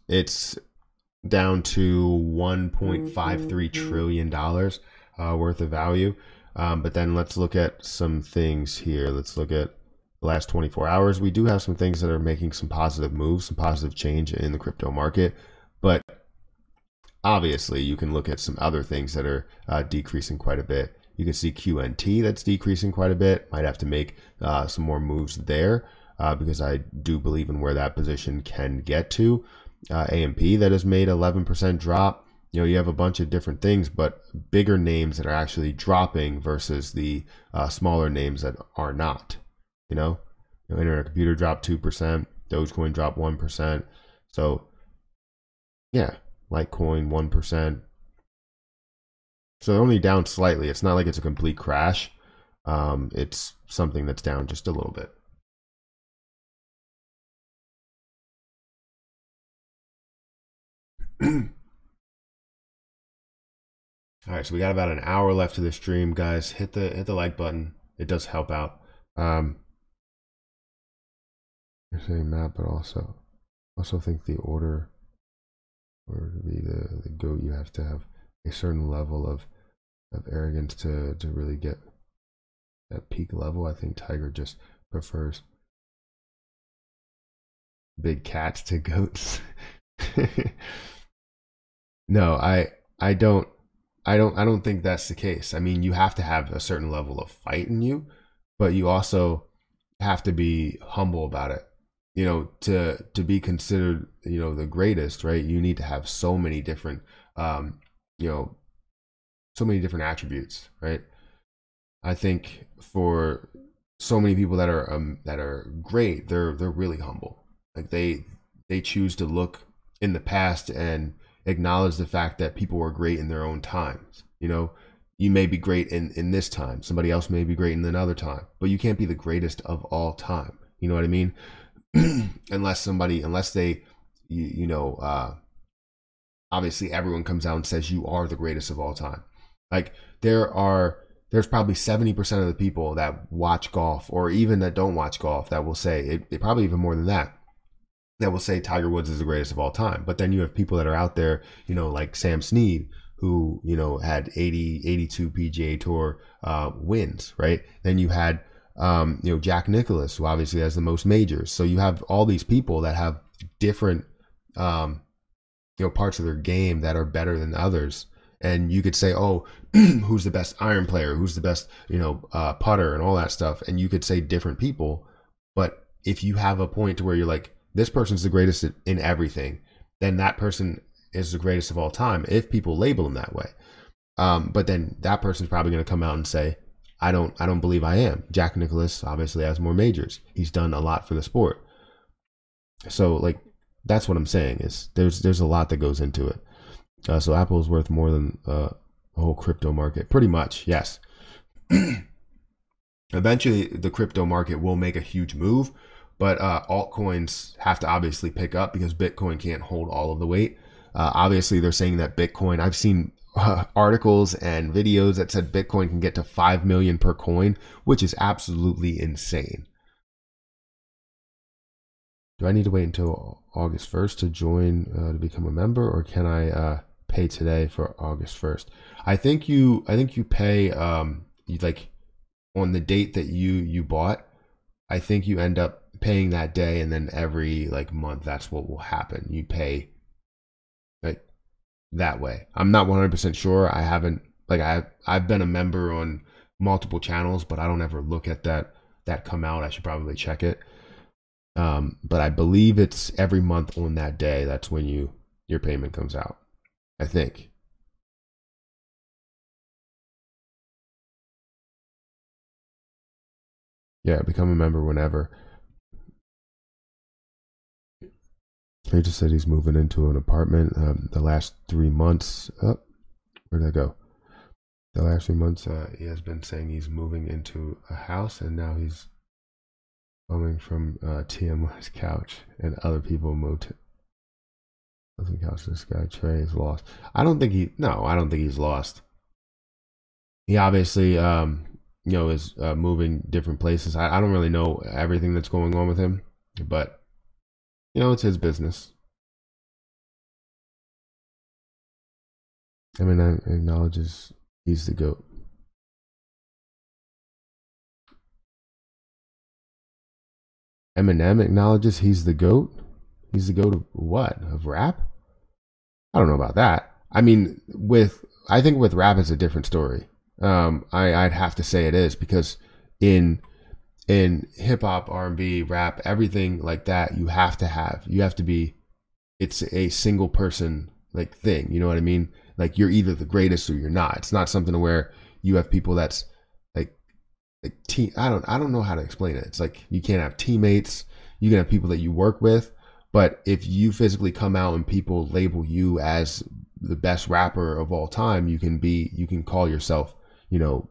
it's down to 1.53 trillion dollars uh, worth of value. Um, but then let's look at some things here. Let's look at the last 24 hours. We do have some things that are making some positive moves, some positive change in the crypto market. But obviously, you can look at some other things that are uh, decreasing quite a bit. You can see QNT that's decreasing quite a bit. Might have to make uh, some more moves there uh, because I do believe in where that position can get to. Uh, AMP that has made 11% drop. You know, you have a bunch of different things, but bigger names that are actually dropping versus the uh, smaller names that are not. You know, you know Internet Computer dropped 2%, Dogecoin dropped 1%. So, yeah, Litecoin 1%. So they're only down slightly. It's not like it's a complete crash. Um, it's something that's down just a little bit. All right, so we got about an hour left to the stream, guys. Hit the hit the like button. It does help out. Um, you're saying Matt, but also also think the order or be the, the goat, you have to have a certain level of of arrogance to to really get that peak level. I think Tiger just prefers big cats to goats. no, I I don't I don't I don't think that's the case. I mean, you have to have a certain level of fight in you, but you also have to be humble about it. You know, to to be considered, you know, the greatest, right? You need to have so many different um, you know, so many different attributes, right? I think for so many people that are um, that are great, they're they're really humble. Like they they choose to look in the past and acknowledge the fact that people were great in their own times. You know, you may be great in in this time, somebody else may be great in another time, but you can't be the greatest of all time. You know what I mean? unless somebody, unless they, you, you know, uh, obviously everyone comes out and says you are the greatest of all time. Like there are there's probably 70% of the people that watch golf or even that don't watch golf that will say it, it, probably even more than that that will say Tiger Woods is the greatest of all time. But then you have people that are out there, you know, like Sam Snead, who, you know, had 80, 82 PGA Tour uh, wins, right? Then you had, um, you know, Jack Nicklaus, who obviously has the most majors. So you have all these people that have different, um, you know, parts of their game that are better than others. And you could say, oh, who's the best iron player? Who's the best, you know, uh, putter and all that stuff. And you could say different people. But if you have a point to where you're like, this person's the greatest in everything, then that person is the greatest of all time if people label him that way. Um, but then that person's probably going to come out and say, I don't, I don't believe I am. Jack Nicklaus obviously has more majors. He's done a lot for the sport. So like, that's what I'm saying is there's, there's a lot that goes into it. Uh, so Apple is worth more than uh, whole crypto market, pretty much. Yes. Eventually, the crypto market will make a huge move, but uh, altcoins have to obviously pick up because Bitcoin can't hold all of the weight. Uh, obviously, they're saying that Bitcoin. I've seen uh, articles and videos that said Bitcoin can get to five million per coin, which is absolutely insane. Do I need to wait until August first to join uh, to become a member, or can I uh, pay today for August first? I think you. I think you pay um, like on the date that you you bought. I think you end up paying that day and then every like month that's what will happen. You pay like that way. I'm not 100% sure. I haven't like i i've been a member on multiple channels but i don't ever look at that that come out. I should probably check it. Um but i believe it's every month on that day that's when you your payment comes out i think. Yeah become a member whenever He just said he's moving into an apartment. Um, the last three months, oh, where did I go? The last three months, uh, he has been saying he's moving into a house, and now he's coming from uh, couch, and other people moved. Doesn't couch. This guy Trey is lost. I don't think he. No, I don't think he's lost. he obviously, um, you know, is uh, moving different places. I, I don't really know everything that's going on with him, but you know, it's his business. Eminem acknowledges he's the goat. Eminem acknowledges he's the goat. He's the goat of what? Of rap? I don't know about that. I mean, with I think with rap it's a different story. Um, I I'd have to say it is because in in hip hop, R and B, rap, everything like that, you have to have you have to be. It's a single person like thing. You know what I mean? Like you're either the greatest or you're not. It's not something where you have people that's like like team. I don't I don't know how to explain it. It's like you can't have teammates. You can have people that you work with, but if you physically come out and people label you as the best rapper of all time, you can be you can call yourself, you know,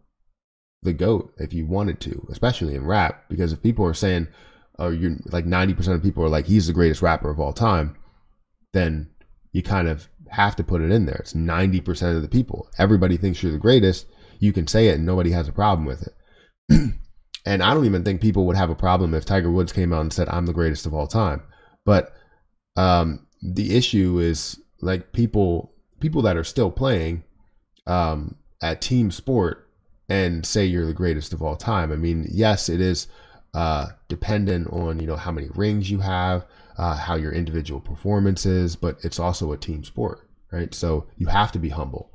the goat if you wanted to, especially in rap. Because if people are saying, "Oh, you're like ninety percent of people are like he's the greatest rapper of all time," then you kind of have to put it in there. It's ninety percent of the people. Everybody thinks you're the greatest. You can say it, and nobody has a problem with it. and I don't even think people would have a problem if Tiger Woods came out and said, "I'm the greatest of all time." But um, the issue is like people people that are still playing um, at team sport and say you're the greatest of all time. I mean, yes, it is uh, dependent on you know how many rings you have, uh, how your individual performance is, but it's also a team sport, right? So you have to be humble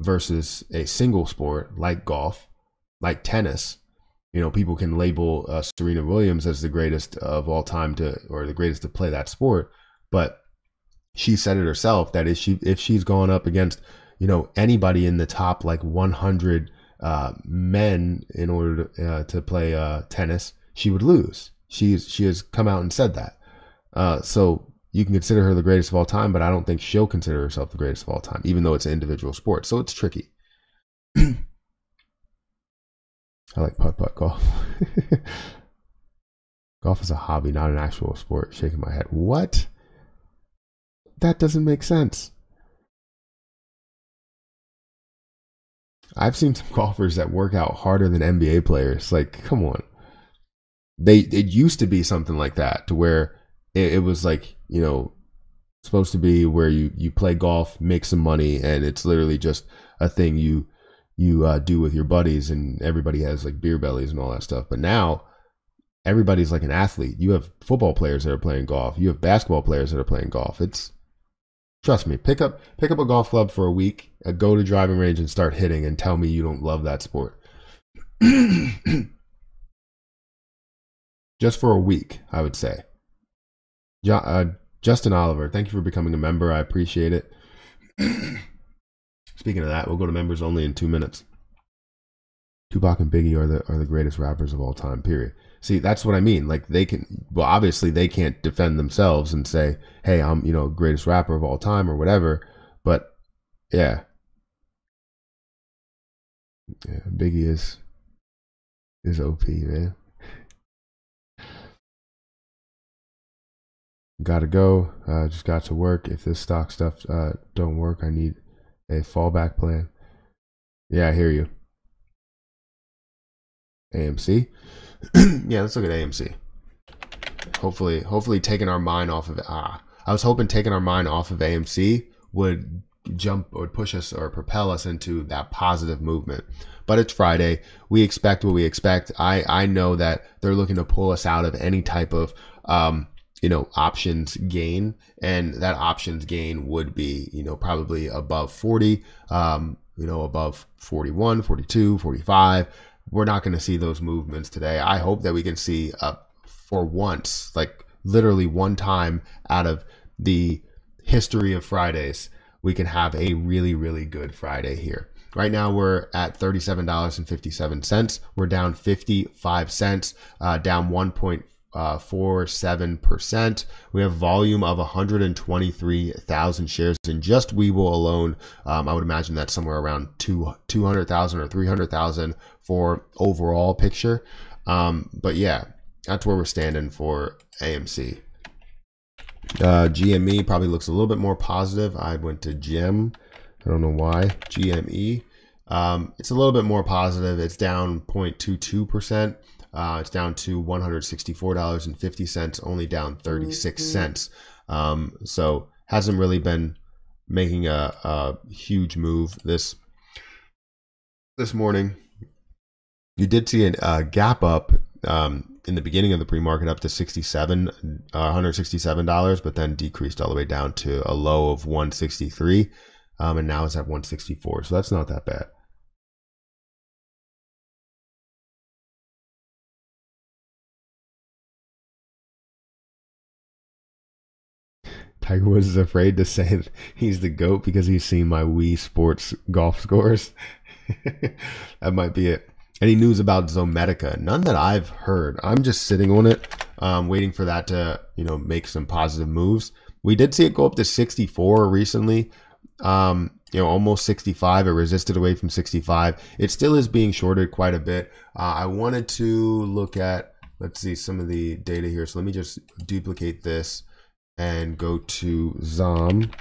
versus a single sport like golf, like tennis, you know, people can label uh, Serena Williams as the greatest of all time to, or the greatest to play that sport. But she said it herself that if she if she's gone up against, you know, anybody in the top like 100 uh, men in order to, uh, to play uh, tennis, she would lose. She's she has come out and said that. Uh, so you can consider her the greatest of all time, but I don't think she'll consider herself the greatest of all time, even though it's an individual sport. So it's tricky. I like putt putt golf. golf is a hobby, not an actual sport. Shaking my head. What? That doesn't make sense. I've seen some golfers that work out harder than NBA players. Like, come on. They it used to be something like that to where it, it was like, you know, supposed to be where you you play golf, make some money, and it's literally just a thing you you uh, do with your buddies, and everybody has like beer bellies and all that stuff. But now everybody's like an athlete. You have football players that are playing golf. You have basketball players that are playing golf. It's trust me. Pick up pick up a golf club for a week. Uh, go to driving range and start hitting, and tell me you don't love that sport. Just for a week, I would say. Jo- uh, Justin Oliver, thank you for becoming a member. I appreciate it. Speaking of that, we'll go to members only in two minutes. Tupac and Biggie are the are the greatest rappers of all time. Period. See, that's what I mean. Like they can, well, obviously they can't defend themselves and say, "Hey, I'm you know greatest rapper of all time" or whatever. But yeah, yeah, Biggie is is OP, man. Gotta go. Uh, just got to work. If this stock stuff uh, don't work, I need a fallback plan. Yeah, I hear you. AMC. yeah, let's look at AMC. Hopefully, hopefully taking our mind off of. Ah, I was hoping taking our mind off of AMC would jump or push us or propel us into that positive movement. But it's Friday. We expect what we expect. I I know that they're looking to pull us out of any type of um, you know, options gain. And that options gain would be, you know, probably above 40, um, you know, above 41, 42, 45. We're not going to see those movements today. I hope that we can see uh, for once, like literally one time out of the history of Fridays, we can have a really, really good Friday here. Right now, we're at $37.57. We're down 55 cents, uh, down 1.4 uh, 47%. We have volume of 123,000 shares in just Webull alone. Um, I would imagine that's somewhere around two, 200,000 or 300,000 for overall picture. Um, but yeah, that's where we're standing for AMC. Uh, GME probably looks a little bit more positive. I went to GEM. I don't know why. GME. Um, it's a little bit more positive. It's down 0.22%. Uh, it's down to $164.50, only down 36 mm-hmm. cents. Um, so hasn't really been making a, a huge move this this morning. You did see a gap up um, in the beginning of the pre-market up to 67 uh, $167 but then decreased all the way down to a low of 163 um, and now it's at 164 so that's not that bad Tiger Woods is afraid to say he's the GOAT because he's seen my Wii Sports golf scores. that might be it. Any news about Zomedica? None that I've heard. I'm just sitting on it, um, waiting for that to, you know, make some positive moves. We did see it go up to 64 recently. Um, you know, almost 65. It resisted away from 65. It still is being shorted quite a bit. Uh, I wanted to look at, let's see, some of the data here. So let me just duplicate this and go to ZOM.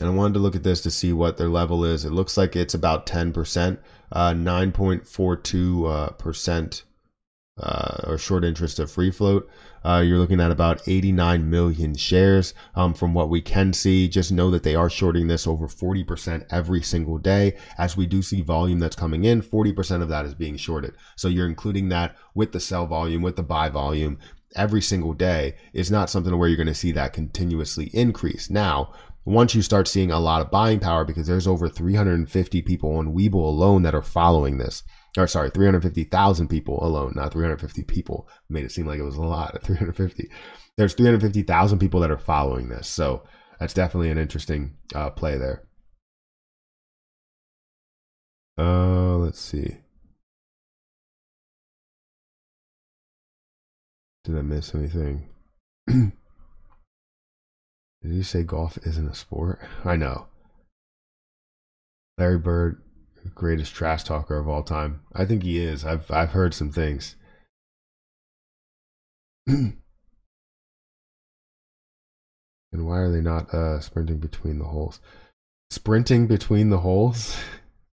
And I wanted to look at this to see what their level is. It looks like it's about 10%, uh, 9.42% uh, or short interest of free float. Uh, you're looking at about 89 million shares. Um, from what we can see, just know that they are shorting this over 40% every single day. As we do see volume that's coming in, 40% of that is being shorted. So you're including that with the sell volume, with the buy volume every single day is not something where you're going to see that continuously increase. Now, once you start seeing a lot of buying power, because there's over 350 people on Webull alone that are following this or sorry, 350,000 people alone, not 350 people. Made it seem like it was a lot. 350. There's 350,000 people that are following this. So that's definitely an interesting uh, play there. Uh, let's see. Did I miss anything? Did you say golf isn't a sport? I know. Larry Bird greatest trash talker of all time. I think he is. I've I've heard some things. and why are they not uh, sprinting between the holes? Sprinting between the holes?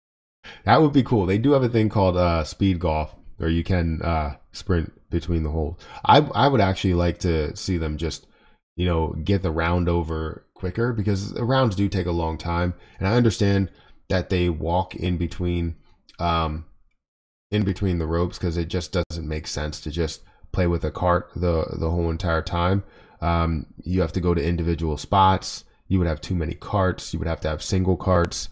that would be cool. They do have a thing called uh, speed golf, where you can uh, sprint between the holes. I I would actually like to see them just, you know, get the round over quicker because the rounds do take a long time, and I understand that they walk in between um, in between the ropes because it just doesn't make sense to just play with a cart the the whole entire time. Um, you have to go to individual spots. You would have too many carts. You would have to have single carts.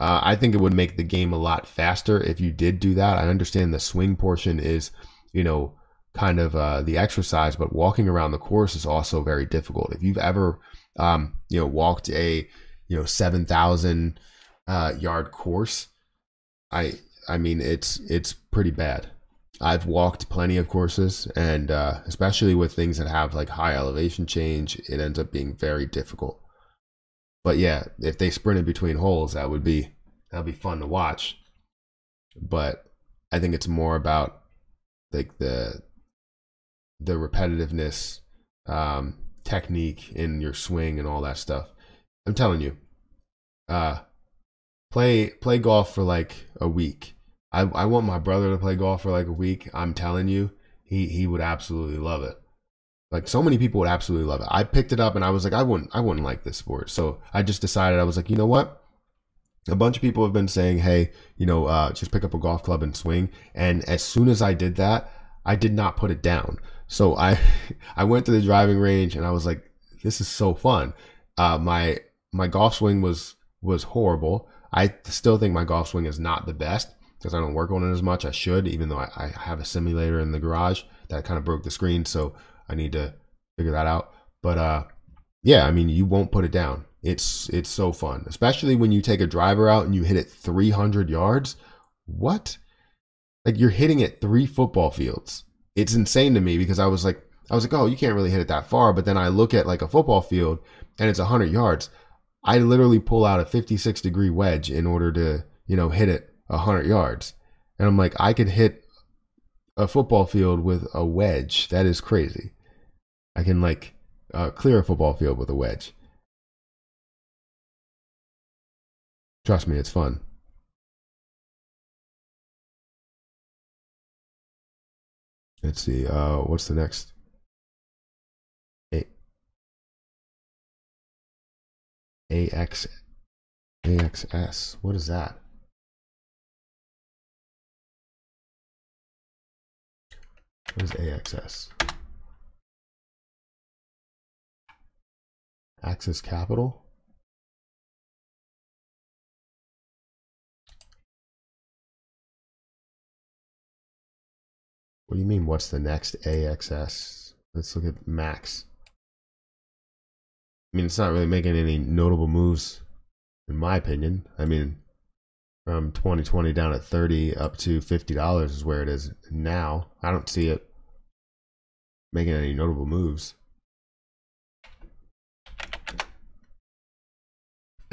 Uh, I think it would make the game a lot faster if you did do that. I understand the swing portion is, you know, kind of uh, the exercise, but walking around the course is also very difficult. If you've ever, um, you know, walked a, you know, seven thousand uh, yard course, I I mean it's it's pretty bad. I've walked plenty of courses, and uh, especially with things that have like high elevation change, it ends up being very difficult. But yeah, if they sprinted between holes, that would be that'd be fun to watch. But I think it's more about like the the repetitiveness, um, technique in your swing and all that stuff. I'm telling you, uh, play play golf for like a week. I I want my brother to play golf for like a week. I'm telling you, he he would absolutely love it. Like so many people would absolutely love it. I picked it up and I was like, I wouldn't I wouldn't like this sport. So I just decided I was like, you know what? A bunch of people have been saying, hey, you know, uh, just pick up a golf club and swing. And as soon as I did that, I did not put it down. So I I went to the driving range and I was like, this is so fun. Uh, my my golf swing was was horrible. I still think my golf swing is not the best because I don't work on it as much. I should, even though I, I have a simulator in the garage that kind of broke the screen, so I need to figure that out. But uh, yeah, I mean, you won't put it down. It's it's so fun, especially when you take a driver out and you hit it 300 yards. What? Like you're hitting it three football fields. It's insane to me because I was like, I was like, oh, you can't really hit it that far. But then I look at like a football field and it's 100 yards. I literally pull out a 56 degree wedge in order to, you know, hit it 100 yards. And I'm like, I could hit a football field with a wedge. That is crazy. I can like uh, clear a football field with a wedge. Trust me, it's fun. Let's see. Uh, what's the next? AX AXS. What is that? What is AXS? Axis Capital? What do you mean, what's the next AXS? Let's look at Max. I mean, it's not really making any notable moves, in my opinion. I mean, from 2020 down at 30 up to $50 is where it is now. I don't see it making any notable moves.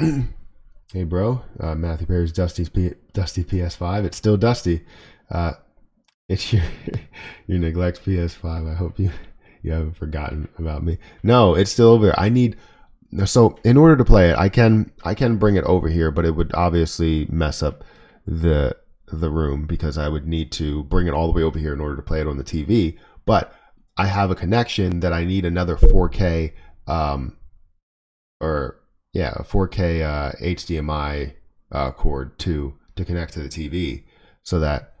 hey, bro. Uh, Matthew Perry's Dusty's P- Dusty PS5. It's still Dusty. Uh, it's your your neglect PS5. I hope you you haven't forgotten about me. No, it's still over there. I need so in order to play it, I can I can bring it over here, but it would obviously mess up the the room because I would need to bring it all the way over here in order to play it on the TV. But I have a connection that I need another 4K um, or yeah, a 4K uh, HDMI uh, cord to to connect to the TV so that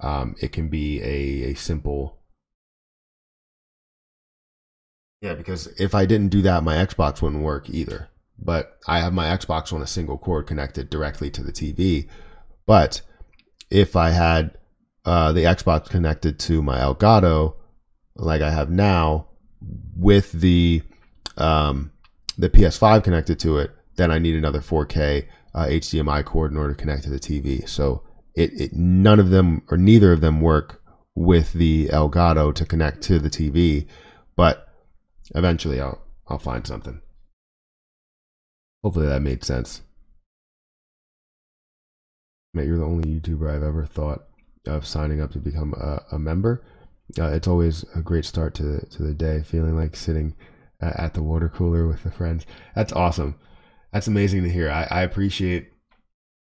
um, it can be a, a simple. Yeah, because if I didn't do that, my Xbox wouldn't work either. But I have my Xbox on a single cord connected directly to the TV. But if I had uh, the Xbox connected to my Elgato, like I have now, with the um, the PS5 connected to it, then I need another 4K uh, HDMI cord in order to connect to the TV. So it, it none of them or neither of them work with the Elgato to connect to the TV, but eventually I'll I'll find something. Hopefully that made sense. Mate, you're the only YouTuber I've ever thought of signing up to become a, a member. Uh, it's always a great start to to the day, feeling like sitting at the water cooler with the friends. That's awesome. That's amazing to hear. I, I appreciate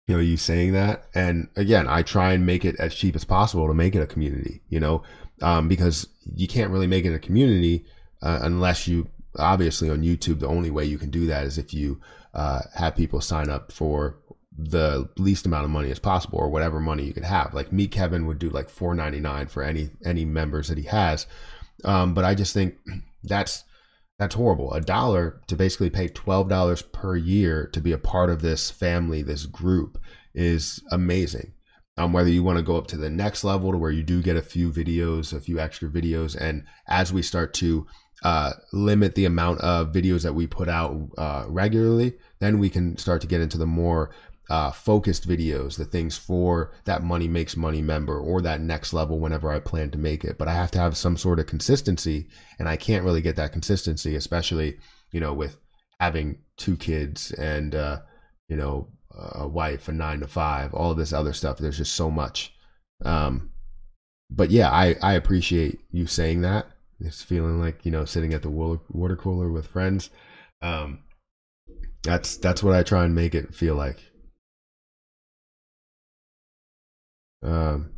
you know you saying that and again i try and make it as cheap as possible to make it a community you know um, because you can't really make it a community uh, unless you obviously on youtube the only way you can do that is if you uh, have people sign up for the least amount of money as possible or whatever money you could have like me kevin would do like 4.99 for any any members that he has um, but i just think that's that's horrible. A dollar to basically pay $12 per year to be a part of this family, this group is amazing. Um, whether you want to go up to the next level to where you do get a few videos, a few extra videos. And as we start to uh, limit the amount of videos that we put out uh, regularly, then we can start to get into the more uh, focused videos, the things for that money makes money member or that next level whenever I plan to make it. But I have to have some sort of consistency, and I can't really get that consistency, especially you know with having two kids and uh, you know a wife, a nine to five, all this other stuff. There's just so much. Um, but yeah, I I appreciate you saying that. It's feeling like you know sitting at the water cooler with friends. Um, that's that's what I try and make it feel like. Um,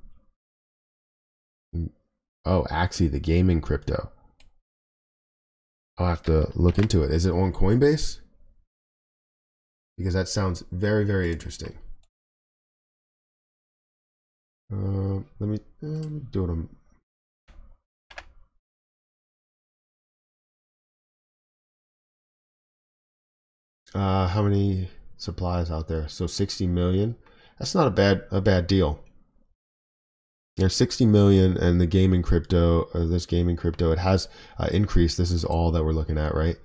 oh, Axie, the gaming crypto. I'll have to look into it. Is it on Coinbase? Because that sounds very, very interesting. Uh, let me, uh, let me do it on. Uh, how many supplies out there? So 60 million. That's not a bad a bad deal. There's 60 million and the gaming crypto, uh, this gaming crypto, it has uh, increased. This is all that we're looking at, right?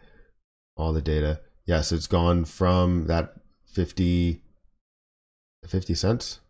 All the data. Yes, it's gone from that 50, 50 cents,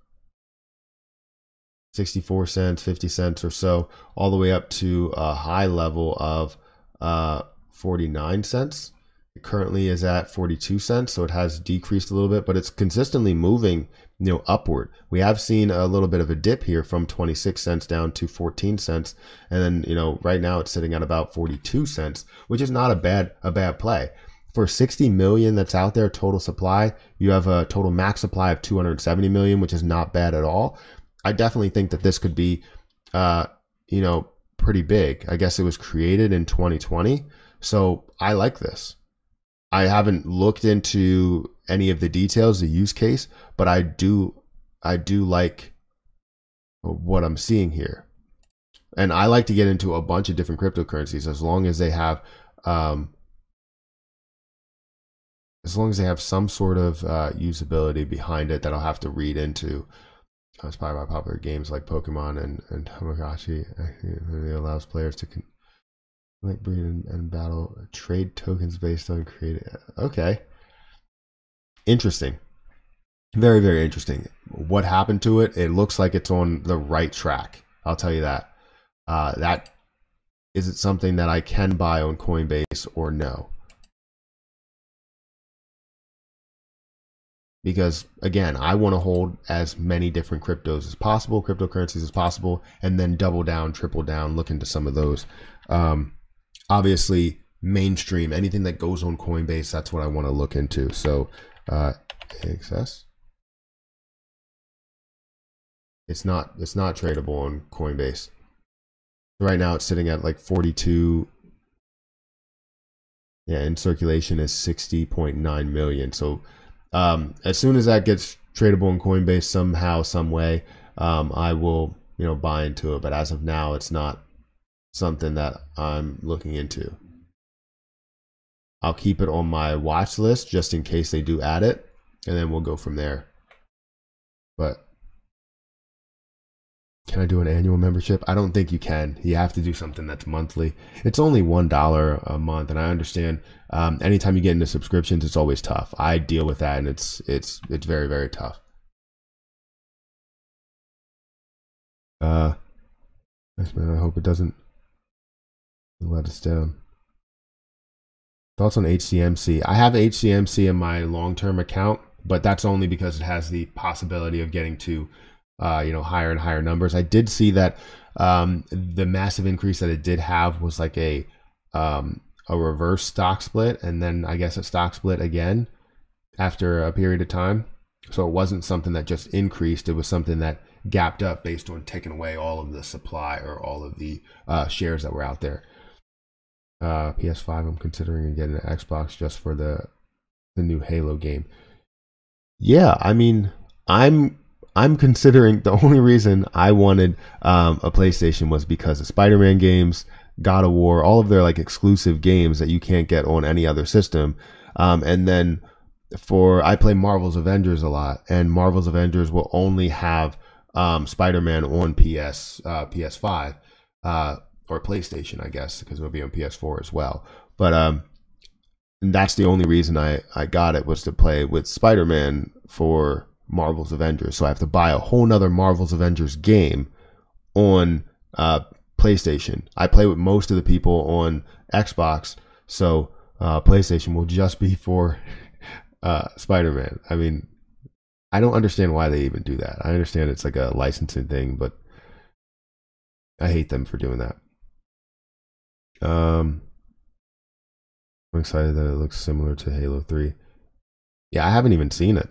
64 cents, 50 cents or so, all the way up to a high level of uh, 49 cents. It currently is at 42 cents, so it has decreased a little bit, but it's consistently moving, you know, upward. We have seen a little bit of a dip here from 26 cents down to 14 cents, and then you know, right now it's sitting at about 42 cents, which is not a bad a bad play. for 60 million that's out there total supply, you have a total max supply of 270 million, which is not bad at all. I definitely think that this could be, uh, you know, pretty big. I guess it was created in 2020. So I like this. I haven't looked into any of the details, the use case, but I do, I do like what I'm seeing here. And I like to get into a bunch of different cryptocurrencies as long as they have, um, as long as they have some sort of uh, usability behind it that I'll have to read into. Uh, inspired by popular games like Pokemon and, and Tamagotchi, it allows players to con- like breed and, and battle trade tokens based on created. Okay, interesting. Very very interesting. What happened to it? It looks like it's on the right track. I'll tell you that. Uh, that is it something that I can buy on Coinbase or no? because again i want to hold as many different cryptos as possible cryptocurrencies as possible and then double down triple down look into some of those um, obviously mainstream anything that goes on coinbase that's what i want to look into. So uh access it's not it's not tradable on coinbase. Right now it's sitting at like 42 yeah in circulation is 60.9 million. So um, as soon as that gets tradable in Coinbase somehow, some way, um, I will you know buy into it. But as of now, it's not something that I'm looking into. I'll keep it on my watch list just in case they do add it, and then we'll go from there. But can I do an annual membership? I don't think you can. You have to do something that's monthly. It's only one dollar a month, and I understand. Um, anytime you get into subscriptions, it's always tough. I deal with that, and it's it's it's very very tough. Uh. I hope it doesn't let us down. Thoughts on HCMC? I have HCMC in my long term account, but that's only because it has the possibility of getting to uh, you know, higher and higher numbers. I did see that um, the massive increase that it did have was like a um, a reverse stock split, and then I guess a stock split again after a period of time. So it wasn't something that just increased; it was something that gapped up based on taking away all of the supply or all of the uh, shares that were out there. Uh, PS5, I'm considering getting an Xbox just for the the new Halo game. Yeah, I mean, I'm I'm considering the only reason I wanted um, a PlayStation was because of Spider-Man games, God of War, all of their like exclusive games that you can't get on any other system. Um, and then for I play Marvel's Avengers a lot, and Marvel's Avengers will only have um, Spider-Man on PS uh, PS5 uh, or PlayStation, I guess, because it'll be on PS4 as well. But um, that's the only reason I I got it was to play with Spider-Man for Marvel's Avengers. So I have to buy a whole nother Marvel's Avengers game on uh, PlayStation. I play with most of the people on Xbox, so uh, PlayStation will just be for uh, Spider Man. I mean, I don't understand why they even do that. I understand it's like a licensing thing, but I hate them for doing that. Um, I'm excited that it looks similar to Halo 3. Yeah, I haven't even seen it.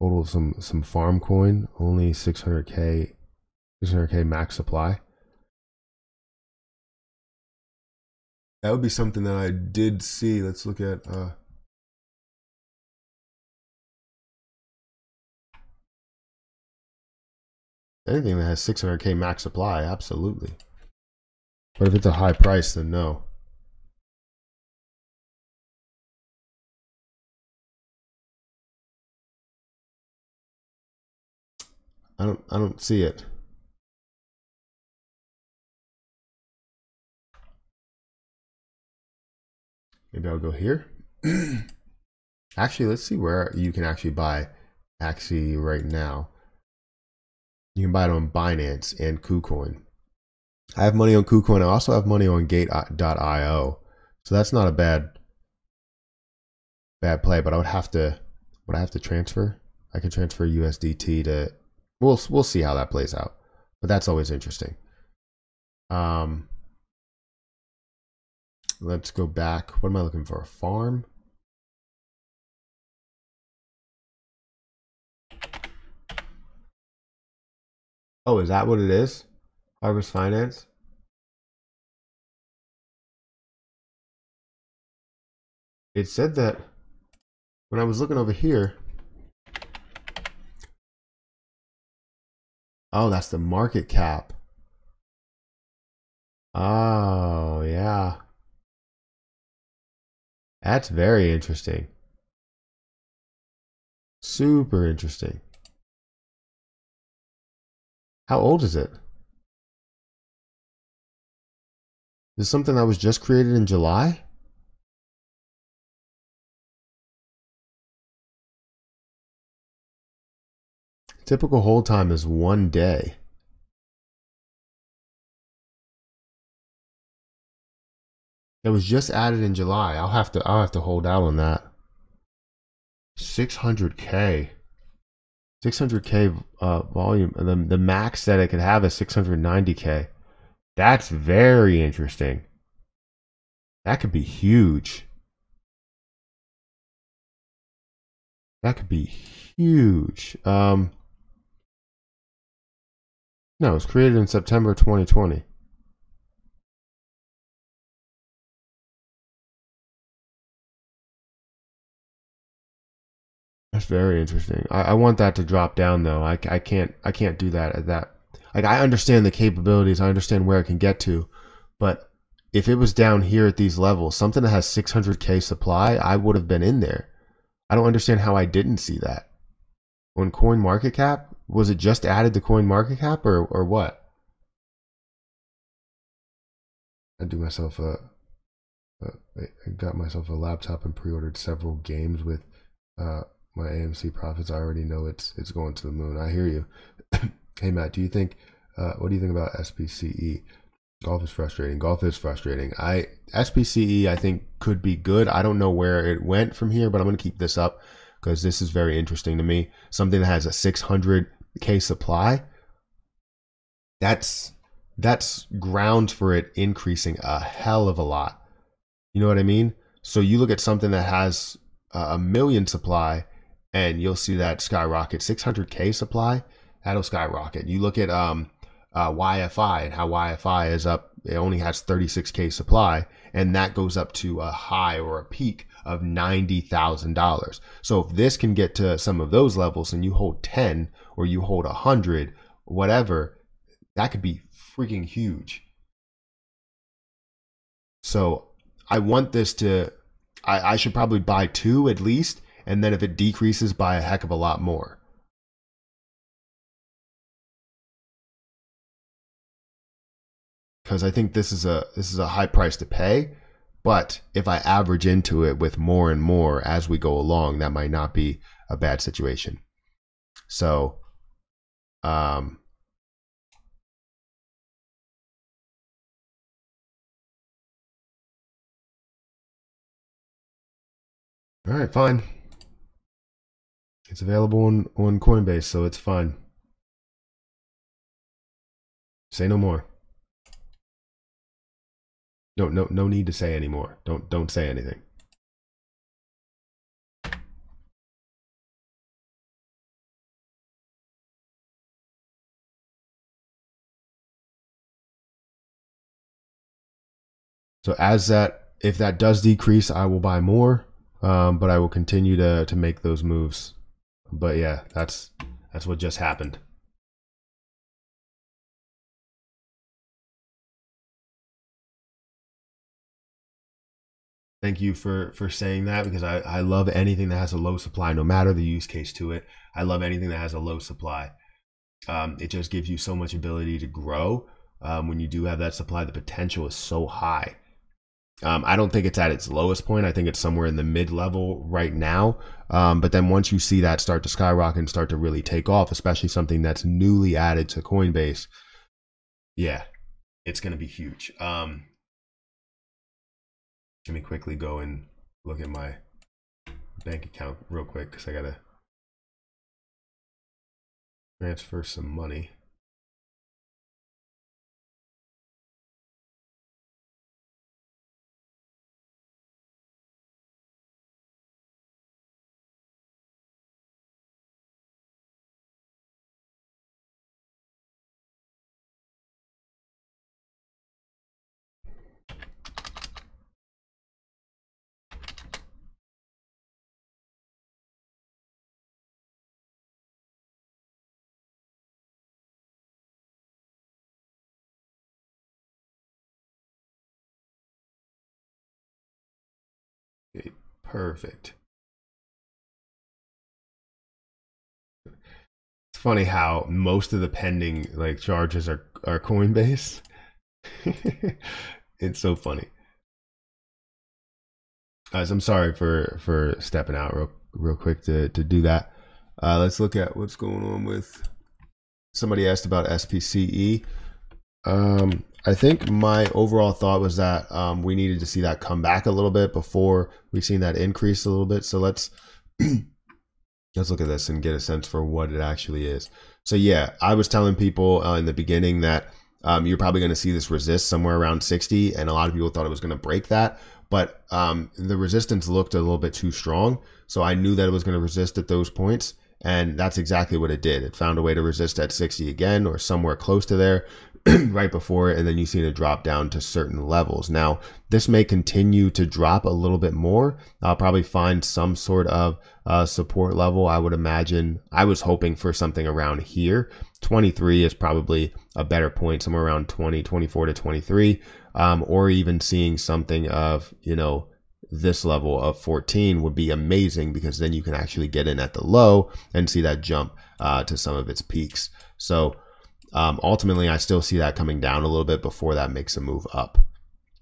Total some some farm coin, only 600k 600k max supply. That would be something that I did see. Let's look at uh anything that has 600k max supply, absolutely. But if it's a high price, then no. I don't I don't see it. Maybe I'll go here. actually, let's see where you can actually buy Axie right now. You can buy it on Binance and KuCoin. I have money on KuCoin. I also have money on Gate.io. So that's not a bad bad play, but I would have to would I have to transfer? I can transfer USDT to we'll we'll see how that plays out. But that's always interesting. Um, let's go back. What am I looking for? A farm? Oh, is that what it is? Harvest Finance? It said that when I was looking over here. Oh, that's the market cap. Oh, yeah. That's very interesting. Super interesting. How old is it? Is something that was just created in July? Typical hold time is one day. It was just added in July. I'll have to I'll have to hold out on that. 600k. 600k uh, volume. The the max that it could have is 690k. That's very interesting. That could be huge. That could be huge. Um, no, it was created in September 2020. That's very interesting. I, I want that to drop down though. I, I can't I can't do that at that. Like I understand the capabilities. I understand where it can get to, but if it was down here at these levels, something that has 600k supply, I would have been in there. I don't understand how I didn't see that. On Coin Market Cap, was it just added to Coin Market Cap or or what? I do myself a, a I got myself a laptop and pre-ordered several games with uh, my AMC profits. I already know it's it's going to the moon. I hear you. hey Matt, do you think uh, what do you think about SPCE? Golf is frustrating. Golf is frustrating. I SPCE I think could be good. I don't know where it went from here, but I'm going to keep this up because this is very interesting to me. Something that has a 600k supply. That's that's grounds for it increasing a hell of a lot. You know what I mean? So you look at something that has a million supply and you'll see that skyrocket 600k supply that'll skyrocket. You look at um uh, YFI and how YFI is up it only has 36k supply and that goes up to a high or a peak of $90,000 so if this can get to some of those levels and you hold 10 or you hold 100 whatever that could be freaking huge. So I want this to I, I should probably buy two at least and then if it decreases by a heck of a lot more. Because I think this is a this is a high price to pay, but if I average into it with more and more as we go along, that might not be a bad situation. So, um, all right, fine. It's available on, on Coinbase, so it's fine. Say no more. No, no, no need to say anymore. Don't, don't say anything. So as that, if that does decrease, I will buy more, um, but I will continue to to make those moves but yeah, that's that's what just happened. Thank you for for saying that because I, I love anything that has a low supply, no matter the use case to it. I love anything that has a low supply. Um, it just gives you so much ability to grow. Um, when you do have that supply, the potential is so high. Um, I don't think it's at its lowest point. I think it's somewhere in the mid level right now. Um, but then once you see that start to skyrocket and start to really take off, especially something that's newly added to Coinbase, yeah, it's going to be huge. Um, let me quickly go and look at my bank account real quick because I got to transfer some money. Perfect. It's funny how most of the pending like charges are are Coinbase. it's so funny. Guys, I'm sorry for for stepping out real real quick to to do that. Uh, let's look at what's going on with. Somebody asked about SPCE. Um, I think my overall thought was that um, we needed to see that come back a little bit before we've seen that increase a little bit. So let's let's look at this and get a sense for what it actually is. So yeah, I was telling people uh, in the beginning that um, you're probably going to see this resist somewhere around 60, and a lot of people thought it was going to break that, but um, the resistance looked a little bit too strong. So I knew that it was going to resist at those points, and that's exactly what it did. It found a way to resist at 60 again or somewhere close to there. right before it, and then you see it drop down to certain levels. Now, this may continue to drop a little bit more. I'll probably find some sort of uh, support level. I would imagine. I was hoping for something around here. 23 is probably a better point, somewhere around 20, 24 to 23, um, or even seeing something of, you know, this level of 14 would be amazing because then you can actually get in at the low and see that jump uh, to some of its peaks. So um, ultimately, I still see that coming down a little bit before that makes a move up.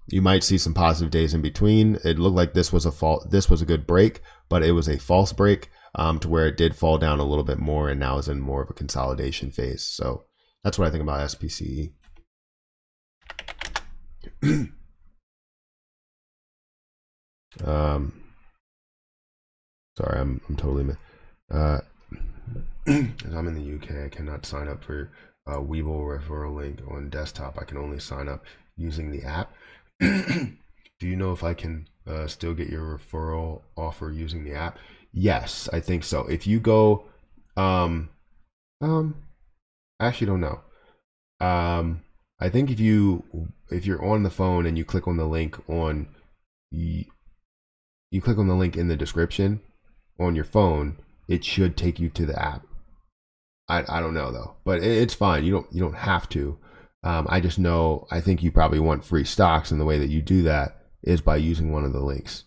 You might see some positive days in between. It looked like this was a fault. This was a good break, but it was a false break um, to where it did fall down a little bit more and now is in more of a consolidation phase. So that's what I think about SPCE. um, sorry, I'm I'm totally. Uh, I'm in the UK, I cannot sign up for uh, Webull referral link on desktop. I can only sign up using the app. Do you know if I can uh, still get your referral offer using the app? Yes, I think so. If you go, um, um, I actually don't know. Um, I think if you if you're on the phone and you click on the link on you, you click on the link in the description on your phone, it should take you to the app. I, I don't know though, but it, it's fine. You don't you don't have to. Um, I just know I think you probably want free stocks, and the way that you do that is by using one of the links.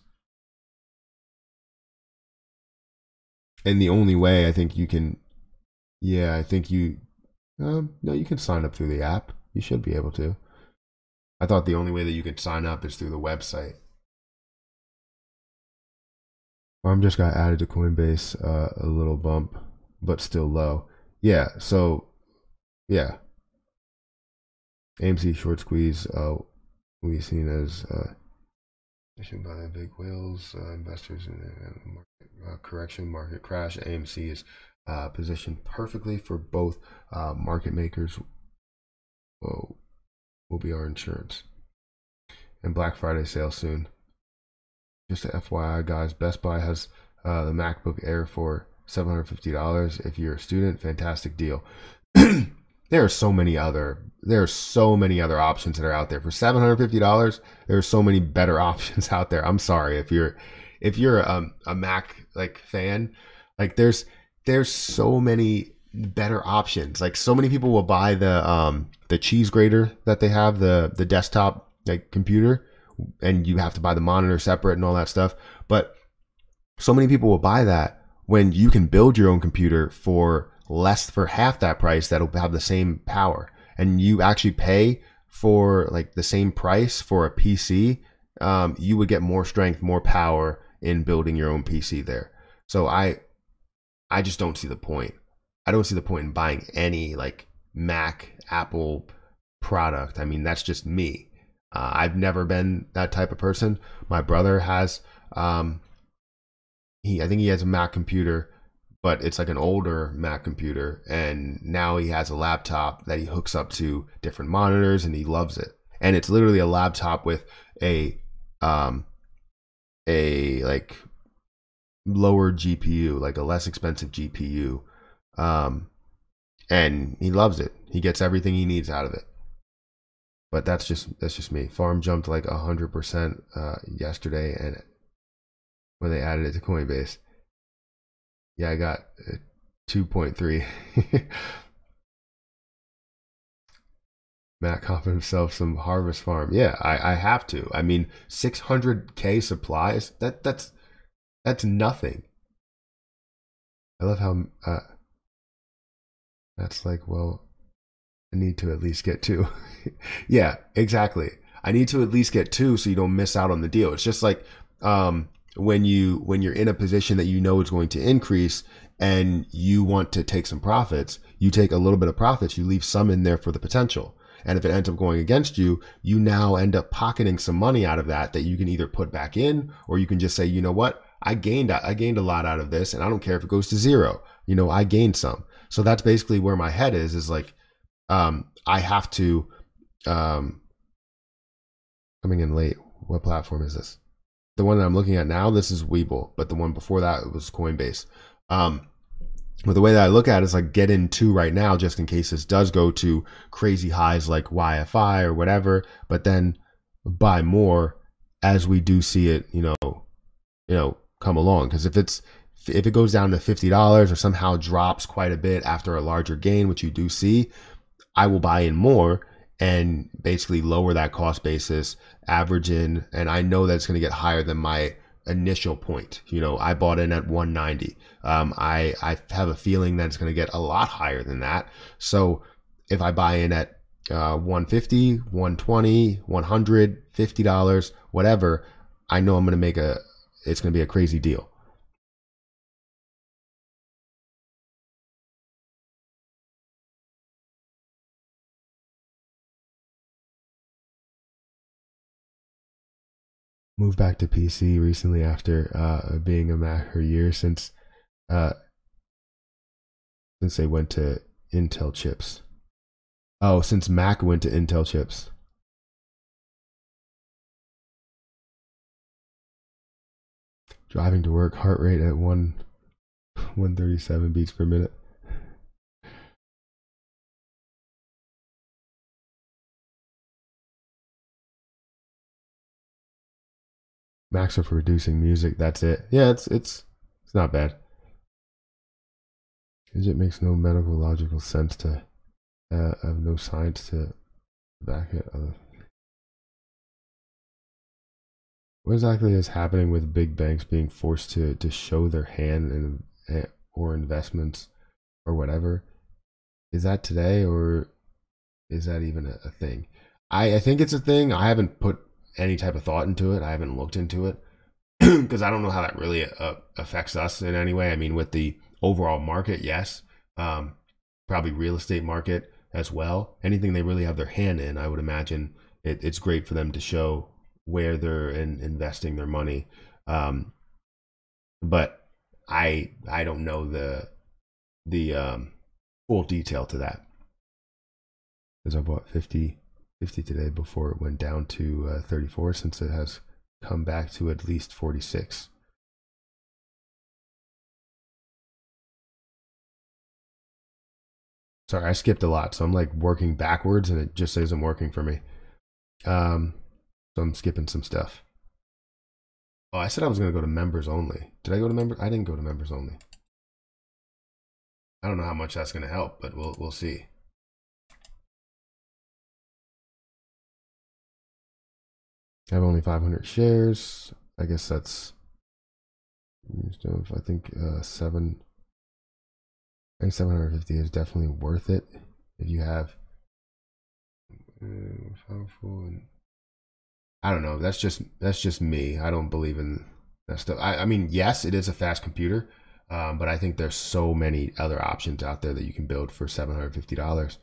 And the only way I think you can, yeah, I think you, um, no, you can sign up through the app. You should be able to. I thought the only way that you could sign up is through the website. Farm just got added to Coinbase, uh, a little bump, but still low. Yeah, so yeah. AMC short squeeze uh we seen as uh by the big whales, uh, investors in the market uh, correction, market crash. AMC is uh, positioned perfectly for both uh, market makers. Will, will be our insurance. And Black Friday sale soon. Just a FYI, guys, Best Buy has uh, the MacBook Air for $750 if you're a student fantastic deal. There are so many other there are so many other options that are out there. For $750 there are so many better options out there. I'm sorry if you're if you're a, a mac like fan like there's there's so many better options. Like so many people will buy the um the cheese grater that they have the the desktop like computer and you have to buy the monitor separate and all that stuff. But so many people will buy that when you can build your own computer for less for half that price that'll have the same power and you actually pay for like the same price for a PC, um, you would get more strength, more power in building your own PC there. So I, I just don't see the point. I don't see the point in buying any like Mac, Apple product. I mean, that's just me. Uh, I've never been that type of person. My brother has um, he I think he has a Mac computer, but it's like an older Mac computer, and now he has a laptop that he hooks up to different monitors, and he loves it. And it's literally a laptop with a um a like lower GPU, like a less expensive GPU. Um and he loves it. He gets everything he needs out of it. But that's just that's just me. Farm jumped like hundred percent uh yesterday and they added it to Coinbase. Yeah, I got uh, 2.3. Matt copying himself some Harvest Farm. Yeah, I, I have to. I mean, 600k supplies. That that's that's nothing. I love how uh, that's like. Well, I need to at least get two. yeah, exactly. I need to at least get two so you don't miss out on the deal. It's just like um, when you when you're in a position that you know is going to increase and you want to take some profits, you take a little bit of profits, you leave some in there for the potential. And if it ends up going against you, you now end up pocketing some money out of that that you can either put back in or you can just say, you know what? I gained I gained a lot out of this and I don't care if it goes to zero. You know, I gained some. So that's basically where my head is is like um I have to um coming in late. What platform is this? The one that I'm looking at now, this is Webull, but the one before that was Coinbase. Um, but the way that I look at it is like get in two right now, just in case this does go to crazy highs like YFI or whatever, but then buy more as we do see it, you know, you know, come along. Because if it's if it goes down to fifty dollars or somehow drops quite a bit after a larger gain, which you do see, I will buy in more and basically lower that cost basis, average in, and I know that it's going to get higher than my initial point. You know, I bought in at 190. Um, I I have a feeling that it's going to get a lot higher than that. So if I buy in at uh, 150, 120, 100, 50 dollars, whatever, I know I'm going to make a. It's going to be a crazy deal. Moved back to PC recently after uh, being a Mac for years since uh, since they went to Intel chips. Oh, since Mac went to Intel chips. Driving to work, heart rate at one 137 beats per minute. Max for reducing music. That's it. Yeah, it's it's it's not bad. It makes no medical logical sense to uh, have no science to back it. Other. What exactly is happening with big banks being forced to to show their hand in eh, or investments or whatever? Is that today or is that even a, a thing? I, I think it's a thing. I haven't put any type of thought into it. I haven't looked into it because I don't know how that really uh, affects us in any way. I mean, with the overall market, yes, um, probably real estate market as well. Anything they really have their hand in, I would imagine it, it's great for them to show where they're in, investing their money. Um, but I I don't know the the um, full detail to that. Because I bought 50 50 today before it went down to uh, 34 since it has come back to at least 46. Sorry, I skipped a lot, so I'm like working backwards and it just isn't working for me. Um, so I'm skipping some stuff. Oh, I said I was going to go to members only. Did I go to members? I didn't go to members only. I don't know how much that's going to help, but we'll we'll see. I have only 500 shares. I guess that's, I think uh, seven, I think 750 is definitely worth it if you have. Uh, I don't know. That's just that's just me. I don't believe in that stuff. I, I mean, yes, it is a fast computer, um, but I think there's so many other options out there that you can build for seven hundred fifty dollars.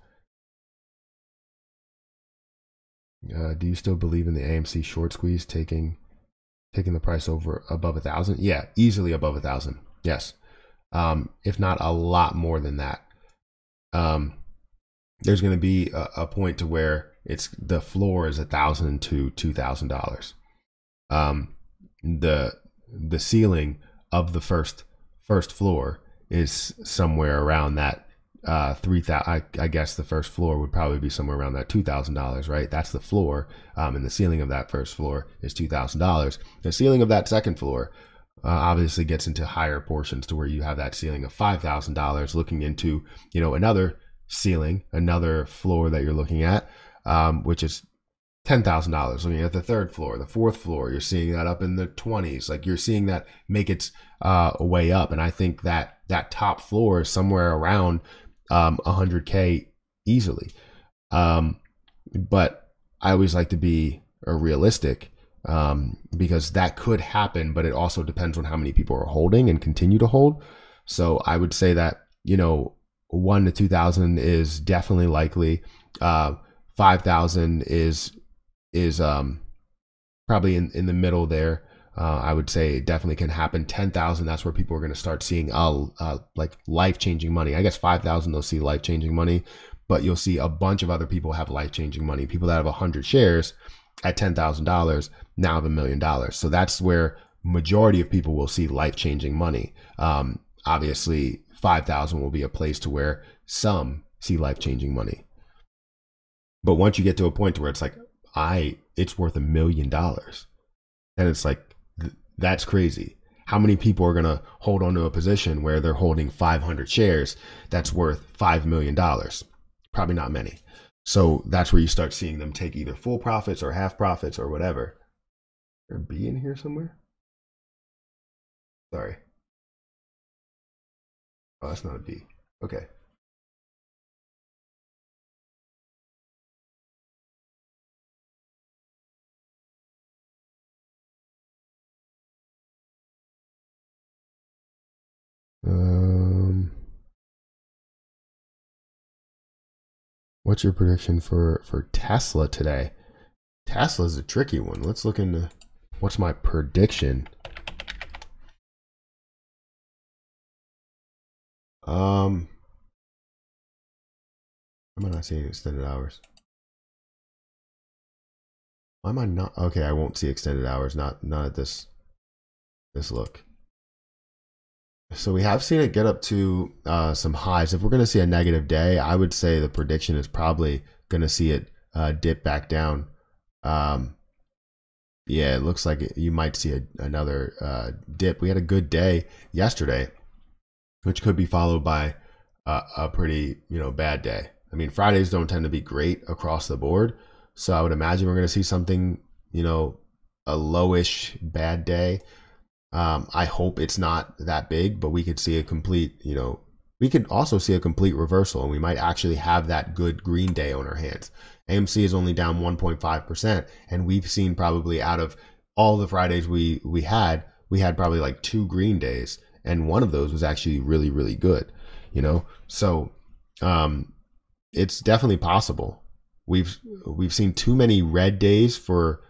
Uh, do you still believe in the AMC short squeeze taking taking the price over above a thousand? Yeah, easily above a thousand. Yes, um, if not a lot more than that. Um, there's going to be a, a, point to where it's the floor is a thousand to two thousand dollars. Um, the the ceiling of the first first floor is somewhere around that uh, three thousand. I, I, guess the first floor would probably be somewhere around that two thousand dollars, right? That's the floor, um, and the ceiling of that first floor is two thousand dollars. The ceiling of that second floor uh, obviously gets into higher portions to where you have that ceiling of five thousand dollars, looking into you know another ceiling, another floor that you're looking at um, which is ten thousand dollars. Looking at the third floor, the fourth floor, you're seeing that up in the twenties. Like you're seeing that make its uh, way up, and I think that that top floor is somewhere around um, 100k easily. Um, but I always like to be realistic um, because that could happen, but it also depends on how many people are holding and continue to hold. So I would say that you know one to two thousand is definitely likely. Uh, five thousand is is um, probably in, in the middle there. Uh, I would say it definitely can happen. Ten thousand, that's where people are going to start seeing uh, uh like life changing money. I guess five thousand, they'll see life changing money, but you'll see a bunch of other people have life changing money. People that have hundred shares at ten thousand dollars now have a million dollars. So that's where majority of people will see life changing money. Um, obviously, five thousand will be a place to where some see life changing money. But once you get to a point where it's like, I, it's worth a million dollars, and it's like that's crazy. How many people are going to hold on to a position where they're holding 500 shares that's worth $5 million? Probably not many. So that's where you start seeing them take either full profits or half profits or whatever. There a B in here somewhere? Sorry. Oh, that's not a B. Okay. What's your prediction for for Tesla today? Tesla's a tricky one. Let's look into what's my prediction. Um, am I not seeing extended hours? Why am I not? Okay, I won't see extended hours. Not not at this this look. So we have seen it get up to uh, some highs. If we're going to see a negative day, I would say the prediction is probably going to see it uh, dip back down. Um, yeah, it looks like you might see a, another uh, dip. We had a good day yesterday, which could be followed by a pretty you know bad day. I mean, Fridays don't tend to be great across the board, so I would imagine we're going to see something you know a lowish bad day um, I hope it's not that big, but we could see a complete, you know, we could also see a complete reversal and we might actually have that good green day on our hands. AMC is only down 1.5%. And we've seen probably out of all the Fridays we, we had, we had probably like two green days. And one of those was actually really, really good, you know? So, um, it's definitely possible. We've, we've seen too many red days for,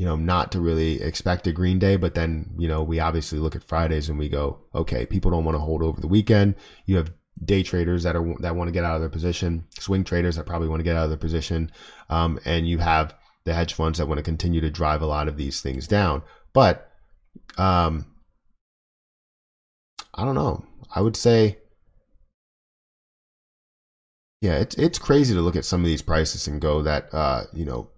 you know, not to really expect a green day. But then, you know, we obviously look at Fridays and we go, okay, people don't want to hold over the weekend. You have day traders that are that want to get out of their position, swing traders that probably want to get out of their position, um, and you have the hedge funds that want to continue to drive a lot of these things down. But um, I don't know. I would say, yeah, it's it's crazy to look at some of these prices and go that uh, you know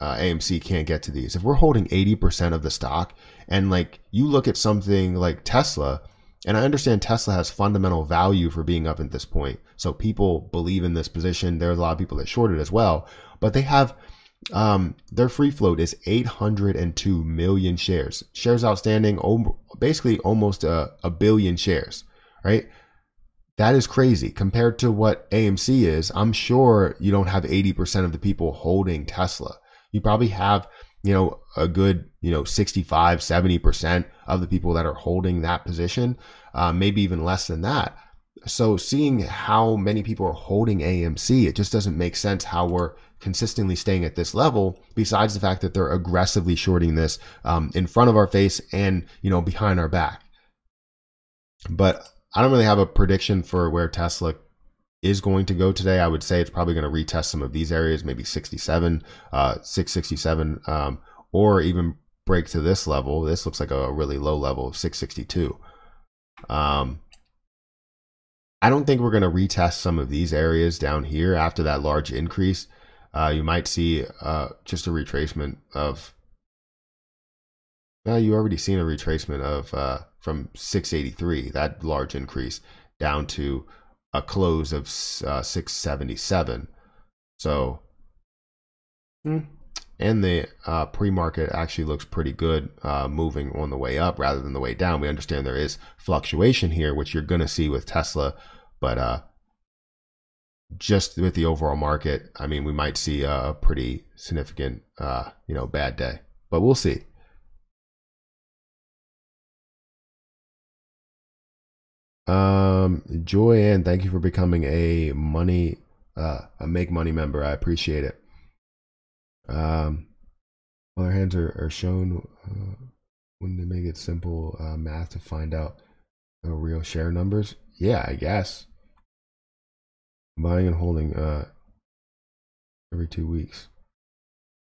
uh, AMC can't get to these. If we're holding 80% of the stock and like you look at something like Tesla, and I understand Tesla has fundamental value for being up at this point. So people believe in this position. There's a lot of people that shorted as well, but they have um, their free float is 802 million shares. Shares outstanding, basically almost a, a billion shares, right? That is crazy compared to what AMC is. I'm sure you don't have 80% of the people holding Tesla you probably have, you know, a good, you know, 65, 70% of the people that are holding that position, uh, maybe even less than that. So seeing how many people are holding AMC, it just doesn't make sense how we're consistently staying at this level. Besides the fact that they're aggressively shorting this um, in front of our face and you know behind our back. But I don't really have a prediction for where Tesla is going to go today, I would say it's probably going to retest some of these areas, maybe 67, uh, 667, um, or even break to this level. This looks like a really low level of 662. Um, I don't think we're going to retest some of these areas down here after that large increase. Uh, you might see uh, just a retracement of. Well, you already seen a retracement of uh, from 683, that large increase, down to a close of uh, 677. So Mm. And the uh, pre-market actually looks pretty good, uh, moving on the way up rather than the way down. We understand there is fluctuation here, which you're going to see with Tesla, but uh, just with the overall market, I mean, we might see a pretty significant, uh, you know, bad day, but we'll see. Um, Joyanne, thank you for becoming a money, uh, a make money member. I appreciate it. Um, other hands are, are shown uh, when they make it simple uh, math to find out the real share numbers. Yeah, I guess. Buying and holding uh, every two weeks.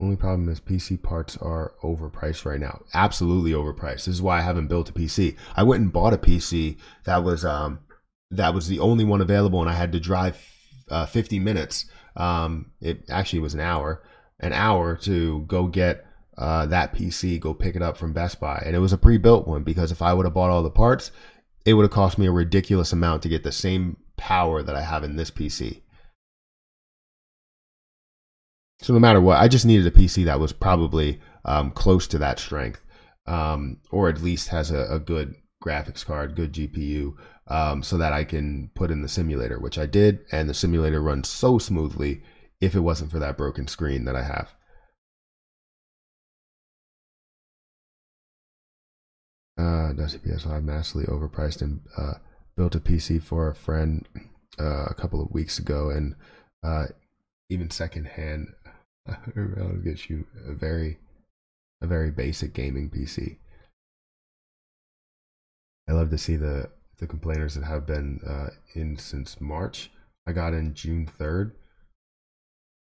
Only problem is PC parts are overpriced right now. Absolutely overpriced. This is why I haven't built a PC. I went and bought a PC that was um that was the only one available, and I had to drive uh, 50 minutes. Um, it actually was an hour, an hour to go get uh, that PC, go pick it up from Best Buy, and it was a pre-built one because if I would have bought all the parts, it would have cost me a ridiculous amount to get the same power that I have in this PC. So no matter what, I just needed a PC that was probably um, close to that strength, um, or at least has a, a, good graphics card, good GPU, um, so that I can put in the simulator, which I did, and the simulator runs so smoothly. If it wasn't for that broken screen that I have. Uh, WPS Live massively overpriced and uh, built a PC for a friend uh, a couple of weeks ago, and uh, even secondhand I'll get you a very, a very basic gaming PC. I love to see the the complainers that have been uh, in since March. I got in June third.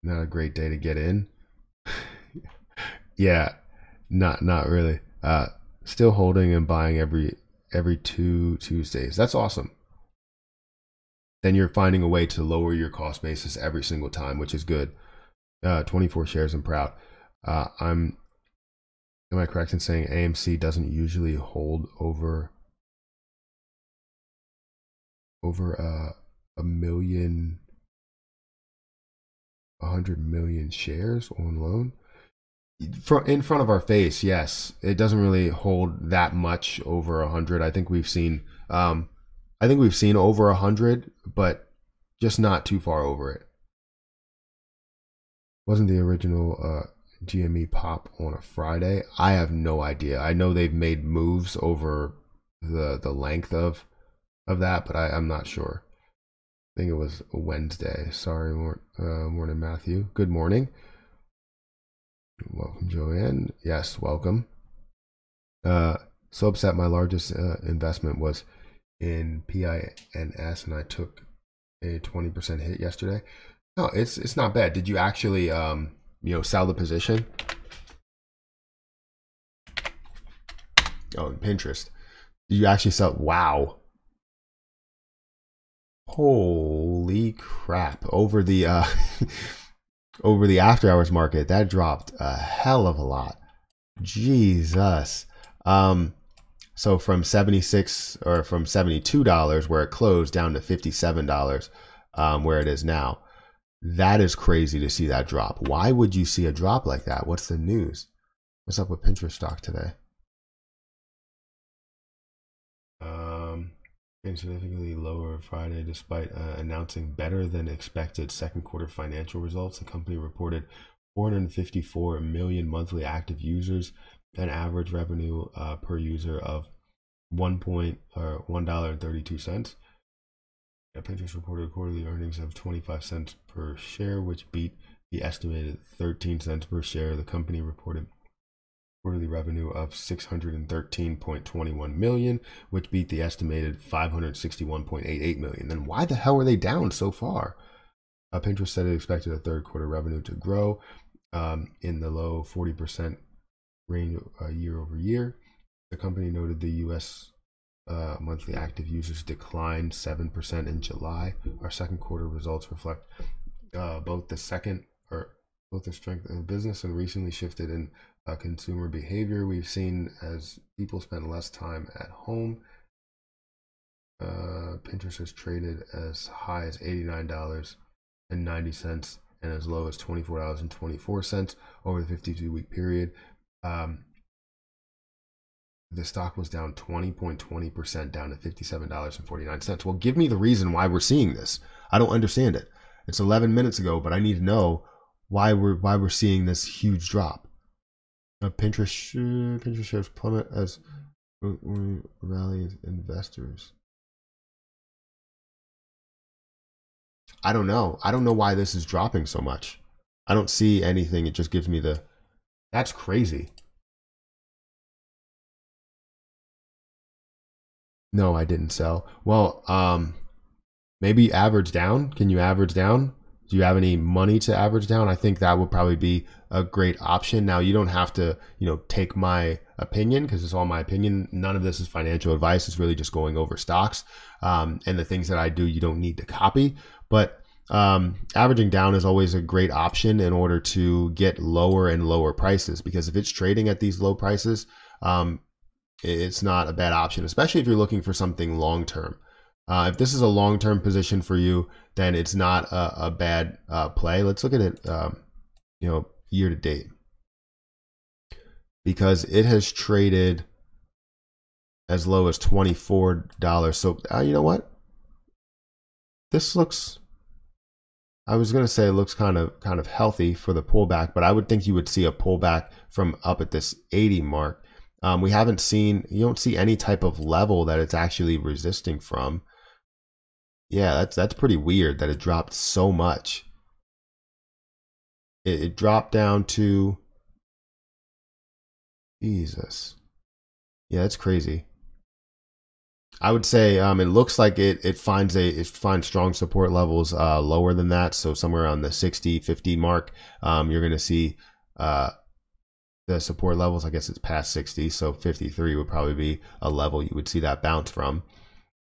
Not a great day to get in. yeah, not not really. Uh, still holding and buying every every two Tuesdays. That's awesome. Then you're finding a way to lower your cost basis every single time, which is good uh, 24 shares. I'm proud. Uh, I'm. Am I correct in saying AMC doesn't usually hold over over uh, a million, a hundred million shares on loan? in front of our face, yes, it doesn't really hold that much over a hundred. I think we've seen, um, I think we've seen over a hundred, but just not too far over it wasn't the original uh, GME pop on a Friday? I have no idea. I know they've made moves over the the length of of that, but I, I'm not sure. I think it was Wednesday. Sorry, mor- uh, morning, Matthew. Good morning. Welcome, Joanne. Yes, welcome. Uh, so upset. My largest uh, investment was in PINS, and I took a 20% hit yesterday. No, it's it's not bad. Did you actually um you know sell the position? Oh, Pinterest. Did you actually sell? Wow. Holy crap! Over the uh, over the after hours market, that dropped a hell of a lot. Jesus. Um, so from seventy six or from seventy two dollars where it closed down to fifty seven dollars, um, where it is now. That is crazy to see that drop. Why would you see a drop like that? What's the news? What's up with Pinterest stock today? Um, significantly lower Friday despite uh, announcing better than expected second quarter financial results. The company reported 454 million monthly active users, an average revenue uh, per user of one point or one dollar and thirty two cents. Pinterest reported quarterly earnings of 25 cents per share, which beat the estimated 13 cents per share. The company reported quarterly revenue of 613.21 million, which beat the estimated 561.88 million. Then why the hell are they down so far? Uh, Pinterest said it expected a third quarter revenue to grow um, in the low 40% range uh, year over year. The company noted the U.S uh, monthly active users declined 7% in July. Our second quarter results reflect uh, both the second or both the strength of the business and recently shifted in uh, consumer behavior we've seen as people spend less time at home. Uh, Pinterest has traded as high as $89.90 and as low as $24.24 over the 52 week period. Um, the stock was down 20.20% down to $57.49. Well, give me the reason why we're seeing this. I don't understand it. It's 11 minutes ago, but I need to know why we're why we're seeing this huge drop. Uh, Pinterest uh, Pinterest shares plummet as rally investors. I don't know. I don't know why this is dropping so much. I don't see anything. It just gives me the. That's crazy. No, I didn't sell. Well, um, maybe average down. Can you average down? Do you have any money to average down? I think that would probably be a great option. Now, you don't have to, you know, take my opinion because it's all my opinion. None of this is financial advice. It's really just going over stocks um, and the things that I do. You don't need to copy, but um, averaging down is always a great option in order to get lower and lower prices because if it's trading at these low prices, um, it's not a bad option, especially if you're looking for something long term. Uh, if this is a long term position for you, then it's not a, a bad uh, play. Let's look at it, um, you know, year to date, because it has traded as low as twenty four dollars. So uh, you know what? This looks. I was gonna say it looks kind of kind of healthy for the pullback, but I would think you would see a pullback from up at this 80 mark um, we haven't seen, you don't see any type of level that it's actually resisting from. Yeah, that's that's pretty weird that it dropped so much. It, it dropped down to Jesus. Yeah, that's crazy. I would say um, it looks like it it finds a it finds strong support levels uh, lower than that. So somewhere around the 60, 50 mark, um, you're going to see uh, the support levels. I guess it's past 60, so 53 would probably be a level you would see that bounce from.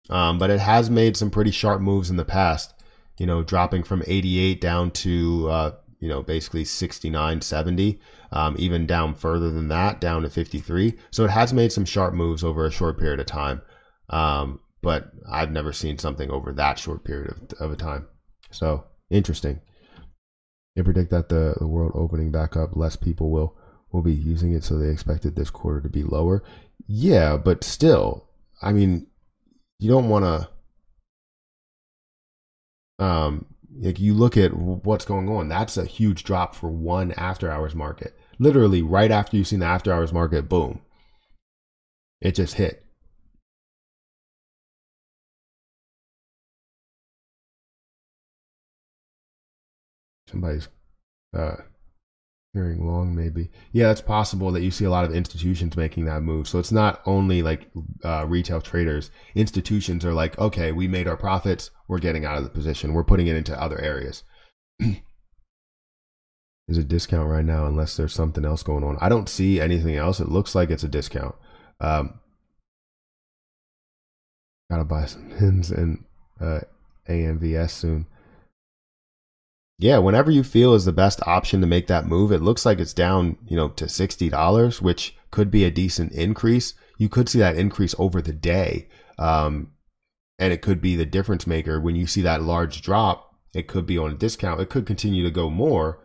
Um, but it has made some pretty sharp moves in the past, you know, dropping from 88 down to, uh, you know, basically 69, 70, um, even down further than that, down to 53. So it has made some sharp moves over a short period of time. Um, but I've never seen something over that short period of, of a time. So interesting. They predict that the, the world opening back up, less people will will be using it, so they expected this quarter to be lower. Yeah, but still, I mean, you don't want to. Um, like you look at what's going on, that's a huge drop for one after hours market. Literally, right after you've seen the after hours market, boom, it just hit. Somebody's uh, long maybe. Yeah it's possible that you see a lot of institutions making that move. So it's not only like uh, retail traders. Institutions are like okay we made our profits. We're getting out of the position. We're putting it into other areas. There's a discount right now unless there's something else going on. I don't see anything else. It looks like it's a discount. Um, gotta buy some pins and uh, amvs soon yeah, whenever you feel is the best option to make that move, it looks like it's down, you know, to $60, which could be a decent increase. You could see that increase over the day. Um, and it could be the difference maker. When you see that large drop, it could be on a discount. It could continue to go more.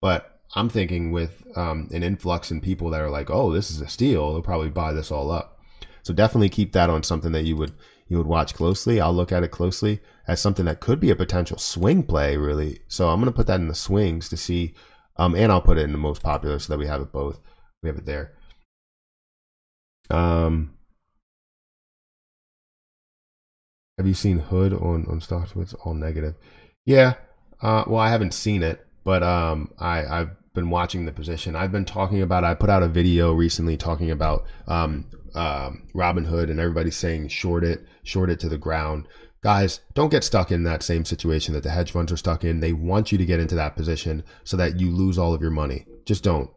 But I'm thinking with um, an influx in people that are like, oh, this is a steal, they'll probably buy this all up. So definitely keep that on something that you would you would watch closely. I'll look at it closely as something that could be a potential swing play, really. So I'm going to put that in the swings to see, um, and I'll put it in the most popular so that we have it both. We have it there. Um, have you seen Hood on on stocks? It's all negative. Yeah. Uh, well, I haven't seen it, but um, I I've been watching the position. I've been talking about. I put out a video recently talking about um, um, Robinhood, and everybody's saying short it, short it to the ground. Guys, don't get stuck in that same situation that the hedge funds are stuck in. They want you to get into that position so that you lose all of your money. Just don't.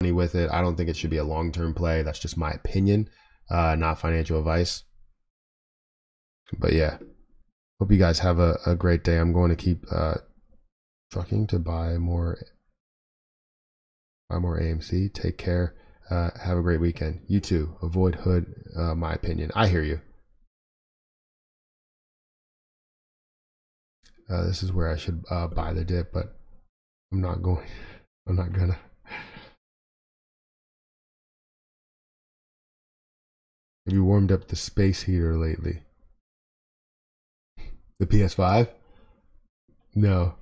Money with it. I don't think it should be a long term play. That's just my opinion, uh, not financial advice. But yeah, hope you guys have a, a great day. I'm going to keep uh, trucking to buy more, buy more AMC. Take care. Uh, have a great weekend. You too. Avoid hood. Uh, my opinion. I hear you. Uh, this is where I should uh, buy the dip, but I'm not going. I'm not gonna. Have you warmed up the space heater lately? The PS5? No.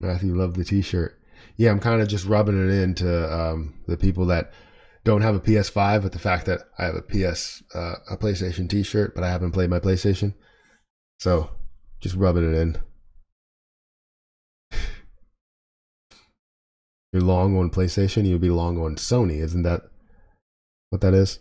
Matthew loved the t-shirt. Yeah, I'm kind of just rubbing it into um, the people that don't have a PS5 with the fact that I have a PS, uh, a PlayStation t-shirt, but I haven't played my PlayStation. So just rubbing it in. You're long on PlayStation, you'll be long on Sony. Isn't that what that is?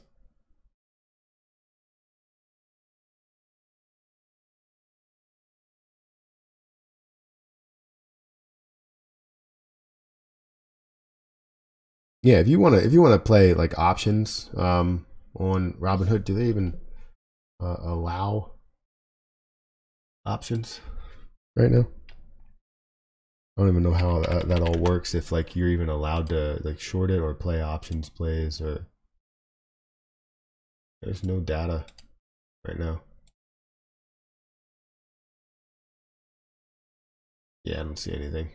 Yeah, if you want to, if you want to play like options um, on Robinhood, do they even uh, allow options right now? I don't even know how that, that all works. If like you're even allowed to like short it or play options plays, or there's no data right now. Yeah, I don't see anything.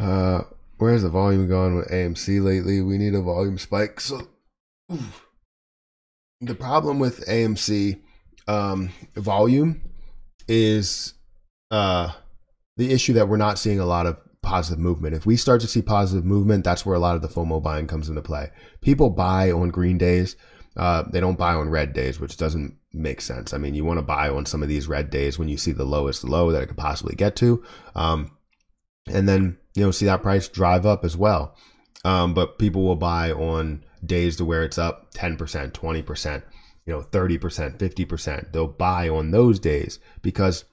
Uh, where's the volume gone with AMC lately? We need a volume spike. So, oof. the problem with AMC um, volume is uh, the issue that we're not seeing a lot of positive movement. If we start to see positive movement, that's where a lot of the FOMO buying comes into play. People buy on green days. Uh, they don't buy on red days, which doesn't make sense. I mean, you want to buy on some of these red days when you see the lowest low that it could possibly get to. Um, and then you know see that price drive up as well. Um, but people will buy on days to where it's up 10%, 20%, you know, 30%, 50%. They'll buy on those days because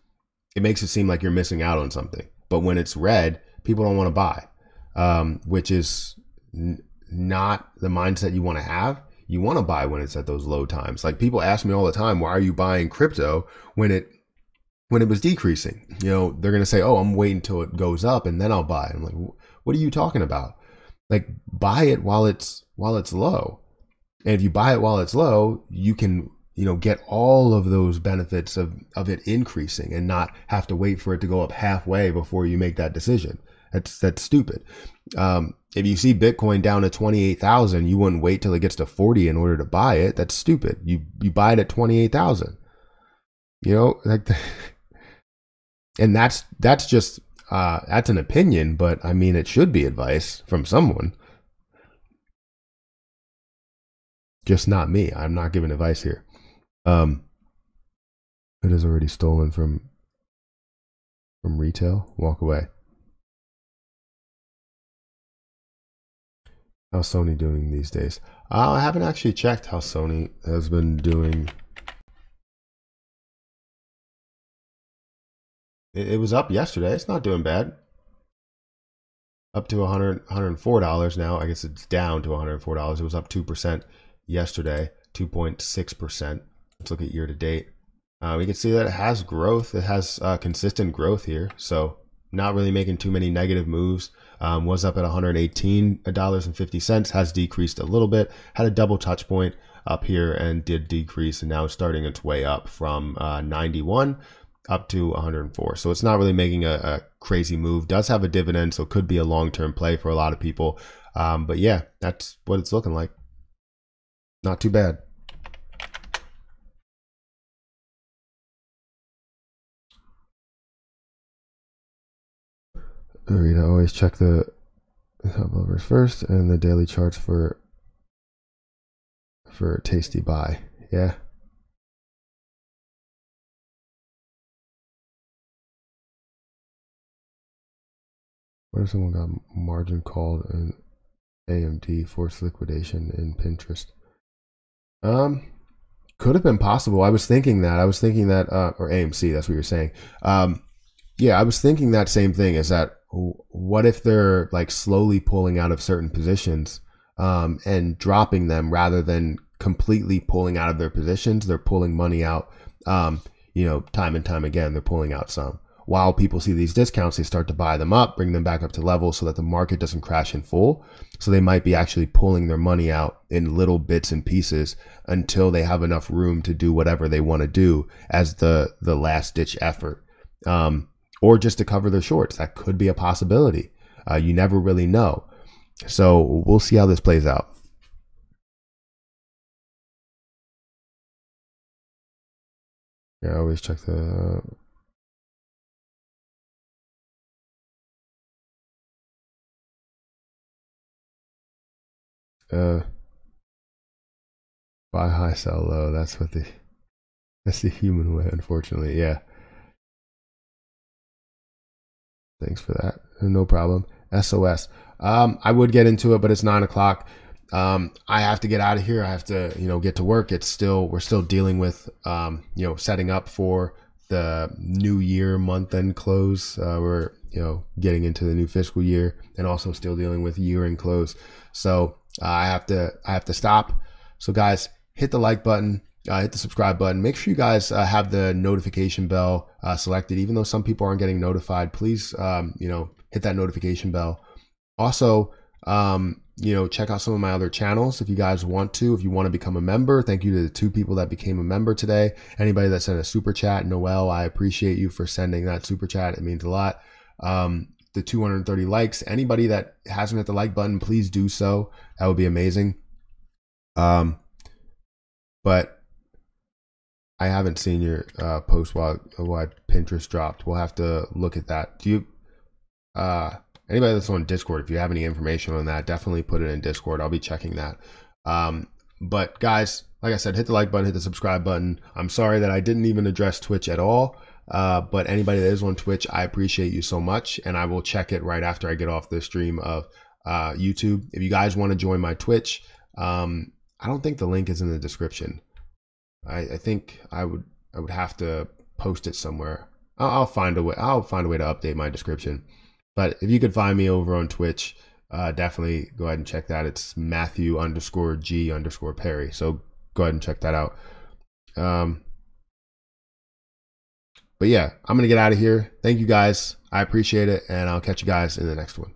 it makes it seem like you're missing out on something. But when it's red, people don't want to buy, um, which is n- not the mindset you want to have. You want to buy when it's at those low times. Like people ask me all the time, why are you buying crypto when it when it was decreasing. You know, they're going to say, "Oh, I'm waiting until it goes up and then I'll buy." I'm like, "What are you talking about? Like buy it while it's while it's low." And if you buy it while it's low, you can, you know, get all of those benefits of of it increasing and not have to wait for it to go up halfway before you make that decision. That's that's stupid. Um, if you see Bitcoin down to twenty eight thousand, you wouldn't wait till it gets to forty in order to buy it. That's stupid. You you buy it at twenty eight thousand. You know, like the, and that's that's just uh, that's an opinion, but I mean it should be advice from someone. Just not me. I'm not giving advice here. Um, it is already stolen from from retail. Walk away. How's Sony doing these days? Uh, I haven't actually checked how Sony has been doing It, it was up yesterday. It's not doing bad. Up to 100, $104 now. I guess it's down to $104. It was up 2% yesterday, 2.6%. Let's look at year to date. Uh, we can see that it has growth. It has uh, consistent growth here. So not really making too many negative moves. Um, was up at $118.50, has decreased a little bit, had a double touch point up here and did decrease and now it's starting its way up from uh, 91 up to 104. So it's not really making a, a crazy move. Does have a dividend, so could be a long term play for a lot of people. Um, but yeah, that's what it's looking like. Not too bad. Rita, always check the top levers first and the daily charts for for tasty buy. Yeah. What if someone got margin called in AMD forced liquidation in Pinterest? Um, could have been possible. I was thinking that. I was thinking that, uh, or AMC. That's what you're saying. Um, yeah, I was thinking that same thing. Is that what if they're like slowly pulling out of certain positions um, and dropping them rather than completely pulling out of their positions? They're pulling money out. Um, you know, time and time again, they're pulling out some. While people see these discounts, they start to buy them up, bring them back up to level so that the market doesn't crash in full. So they might be actually pulling their money out in little bits and pieces until they have enough room to do whatever they want to do as the the last ditch effort, um, or just to cover their shorts. That could be a possibility. Uh, you never really know. So we'll see how this plays out. Yeah, I always check the. Uh, buy high, sell low. That's what the. That's the human way, unfortunately. Yeah. Thanks for that. No problem. SOS. Um, I would get into it, but it's nine o'clock. Um, I have to get out of here. I have to, you know, get to work. It's still, we're still dealing with, um, you know, setting up for the new year month end close. Uh, we're, you know, getting into the new fiscal year and also still dealing with year end close. So uh, I have to, I have to stop. So guys, hit the like button. Uh, hit the subscribe button. Make sure you guys uh, have the notification bell uh, selected. Even though some people aren't getting notified, please, um, you know, hit that notification bell. Also, um, you know, check out some of my other channels if you guys want to. If you want to become a member, thank you to the two people that became a member today. Anybody that sent a super chat, Noel, I appreciate you for sending that super chat. It means a lot. Um, the 230 likes. Anybody that hasn't hit the like button, please do so. That would be amazing. Um, but I haven't seen your uh, post while, while Pinterest dropped. We'll have to look at that. Do you? Uh, anybody that's on Discord, if you have any information on that, definitely put it in Discord. I'll be checking that. Um, but guys, like I said, hit the like button, hit the subscribe button. I'm sorry that I didn't even address Twitch at all. Uh, but anybody that is on Twitch, I appreciate you so much, and I will check it right after I get off the stream of uh, YouTube. If you guys want to join my Twitch, um, I don't think the link is in the description. I, I think I would I would have to post it somewhere. I'll, I'll find a way. I'll find a way to update my description. But if you could find me over on Twitch, uh, definitely go ahead and check that. It's Matthew underscore G underscore Perry. So go ahead and check that out. Um, but yeah, I'm going to get out of here. Thank you guys. I appreciate it. And I'll catch you guys in the next one.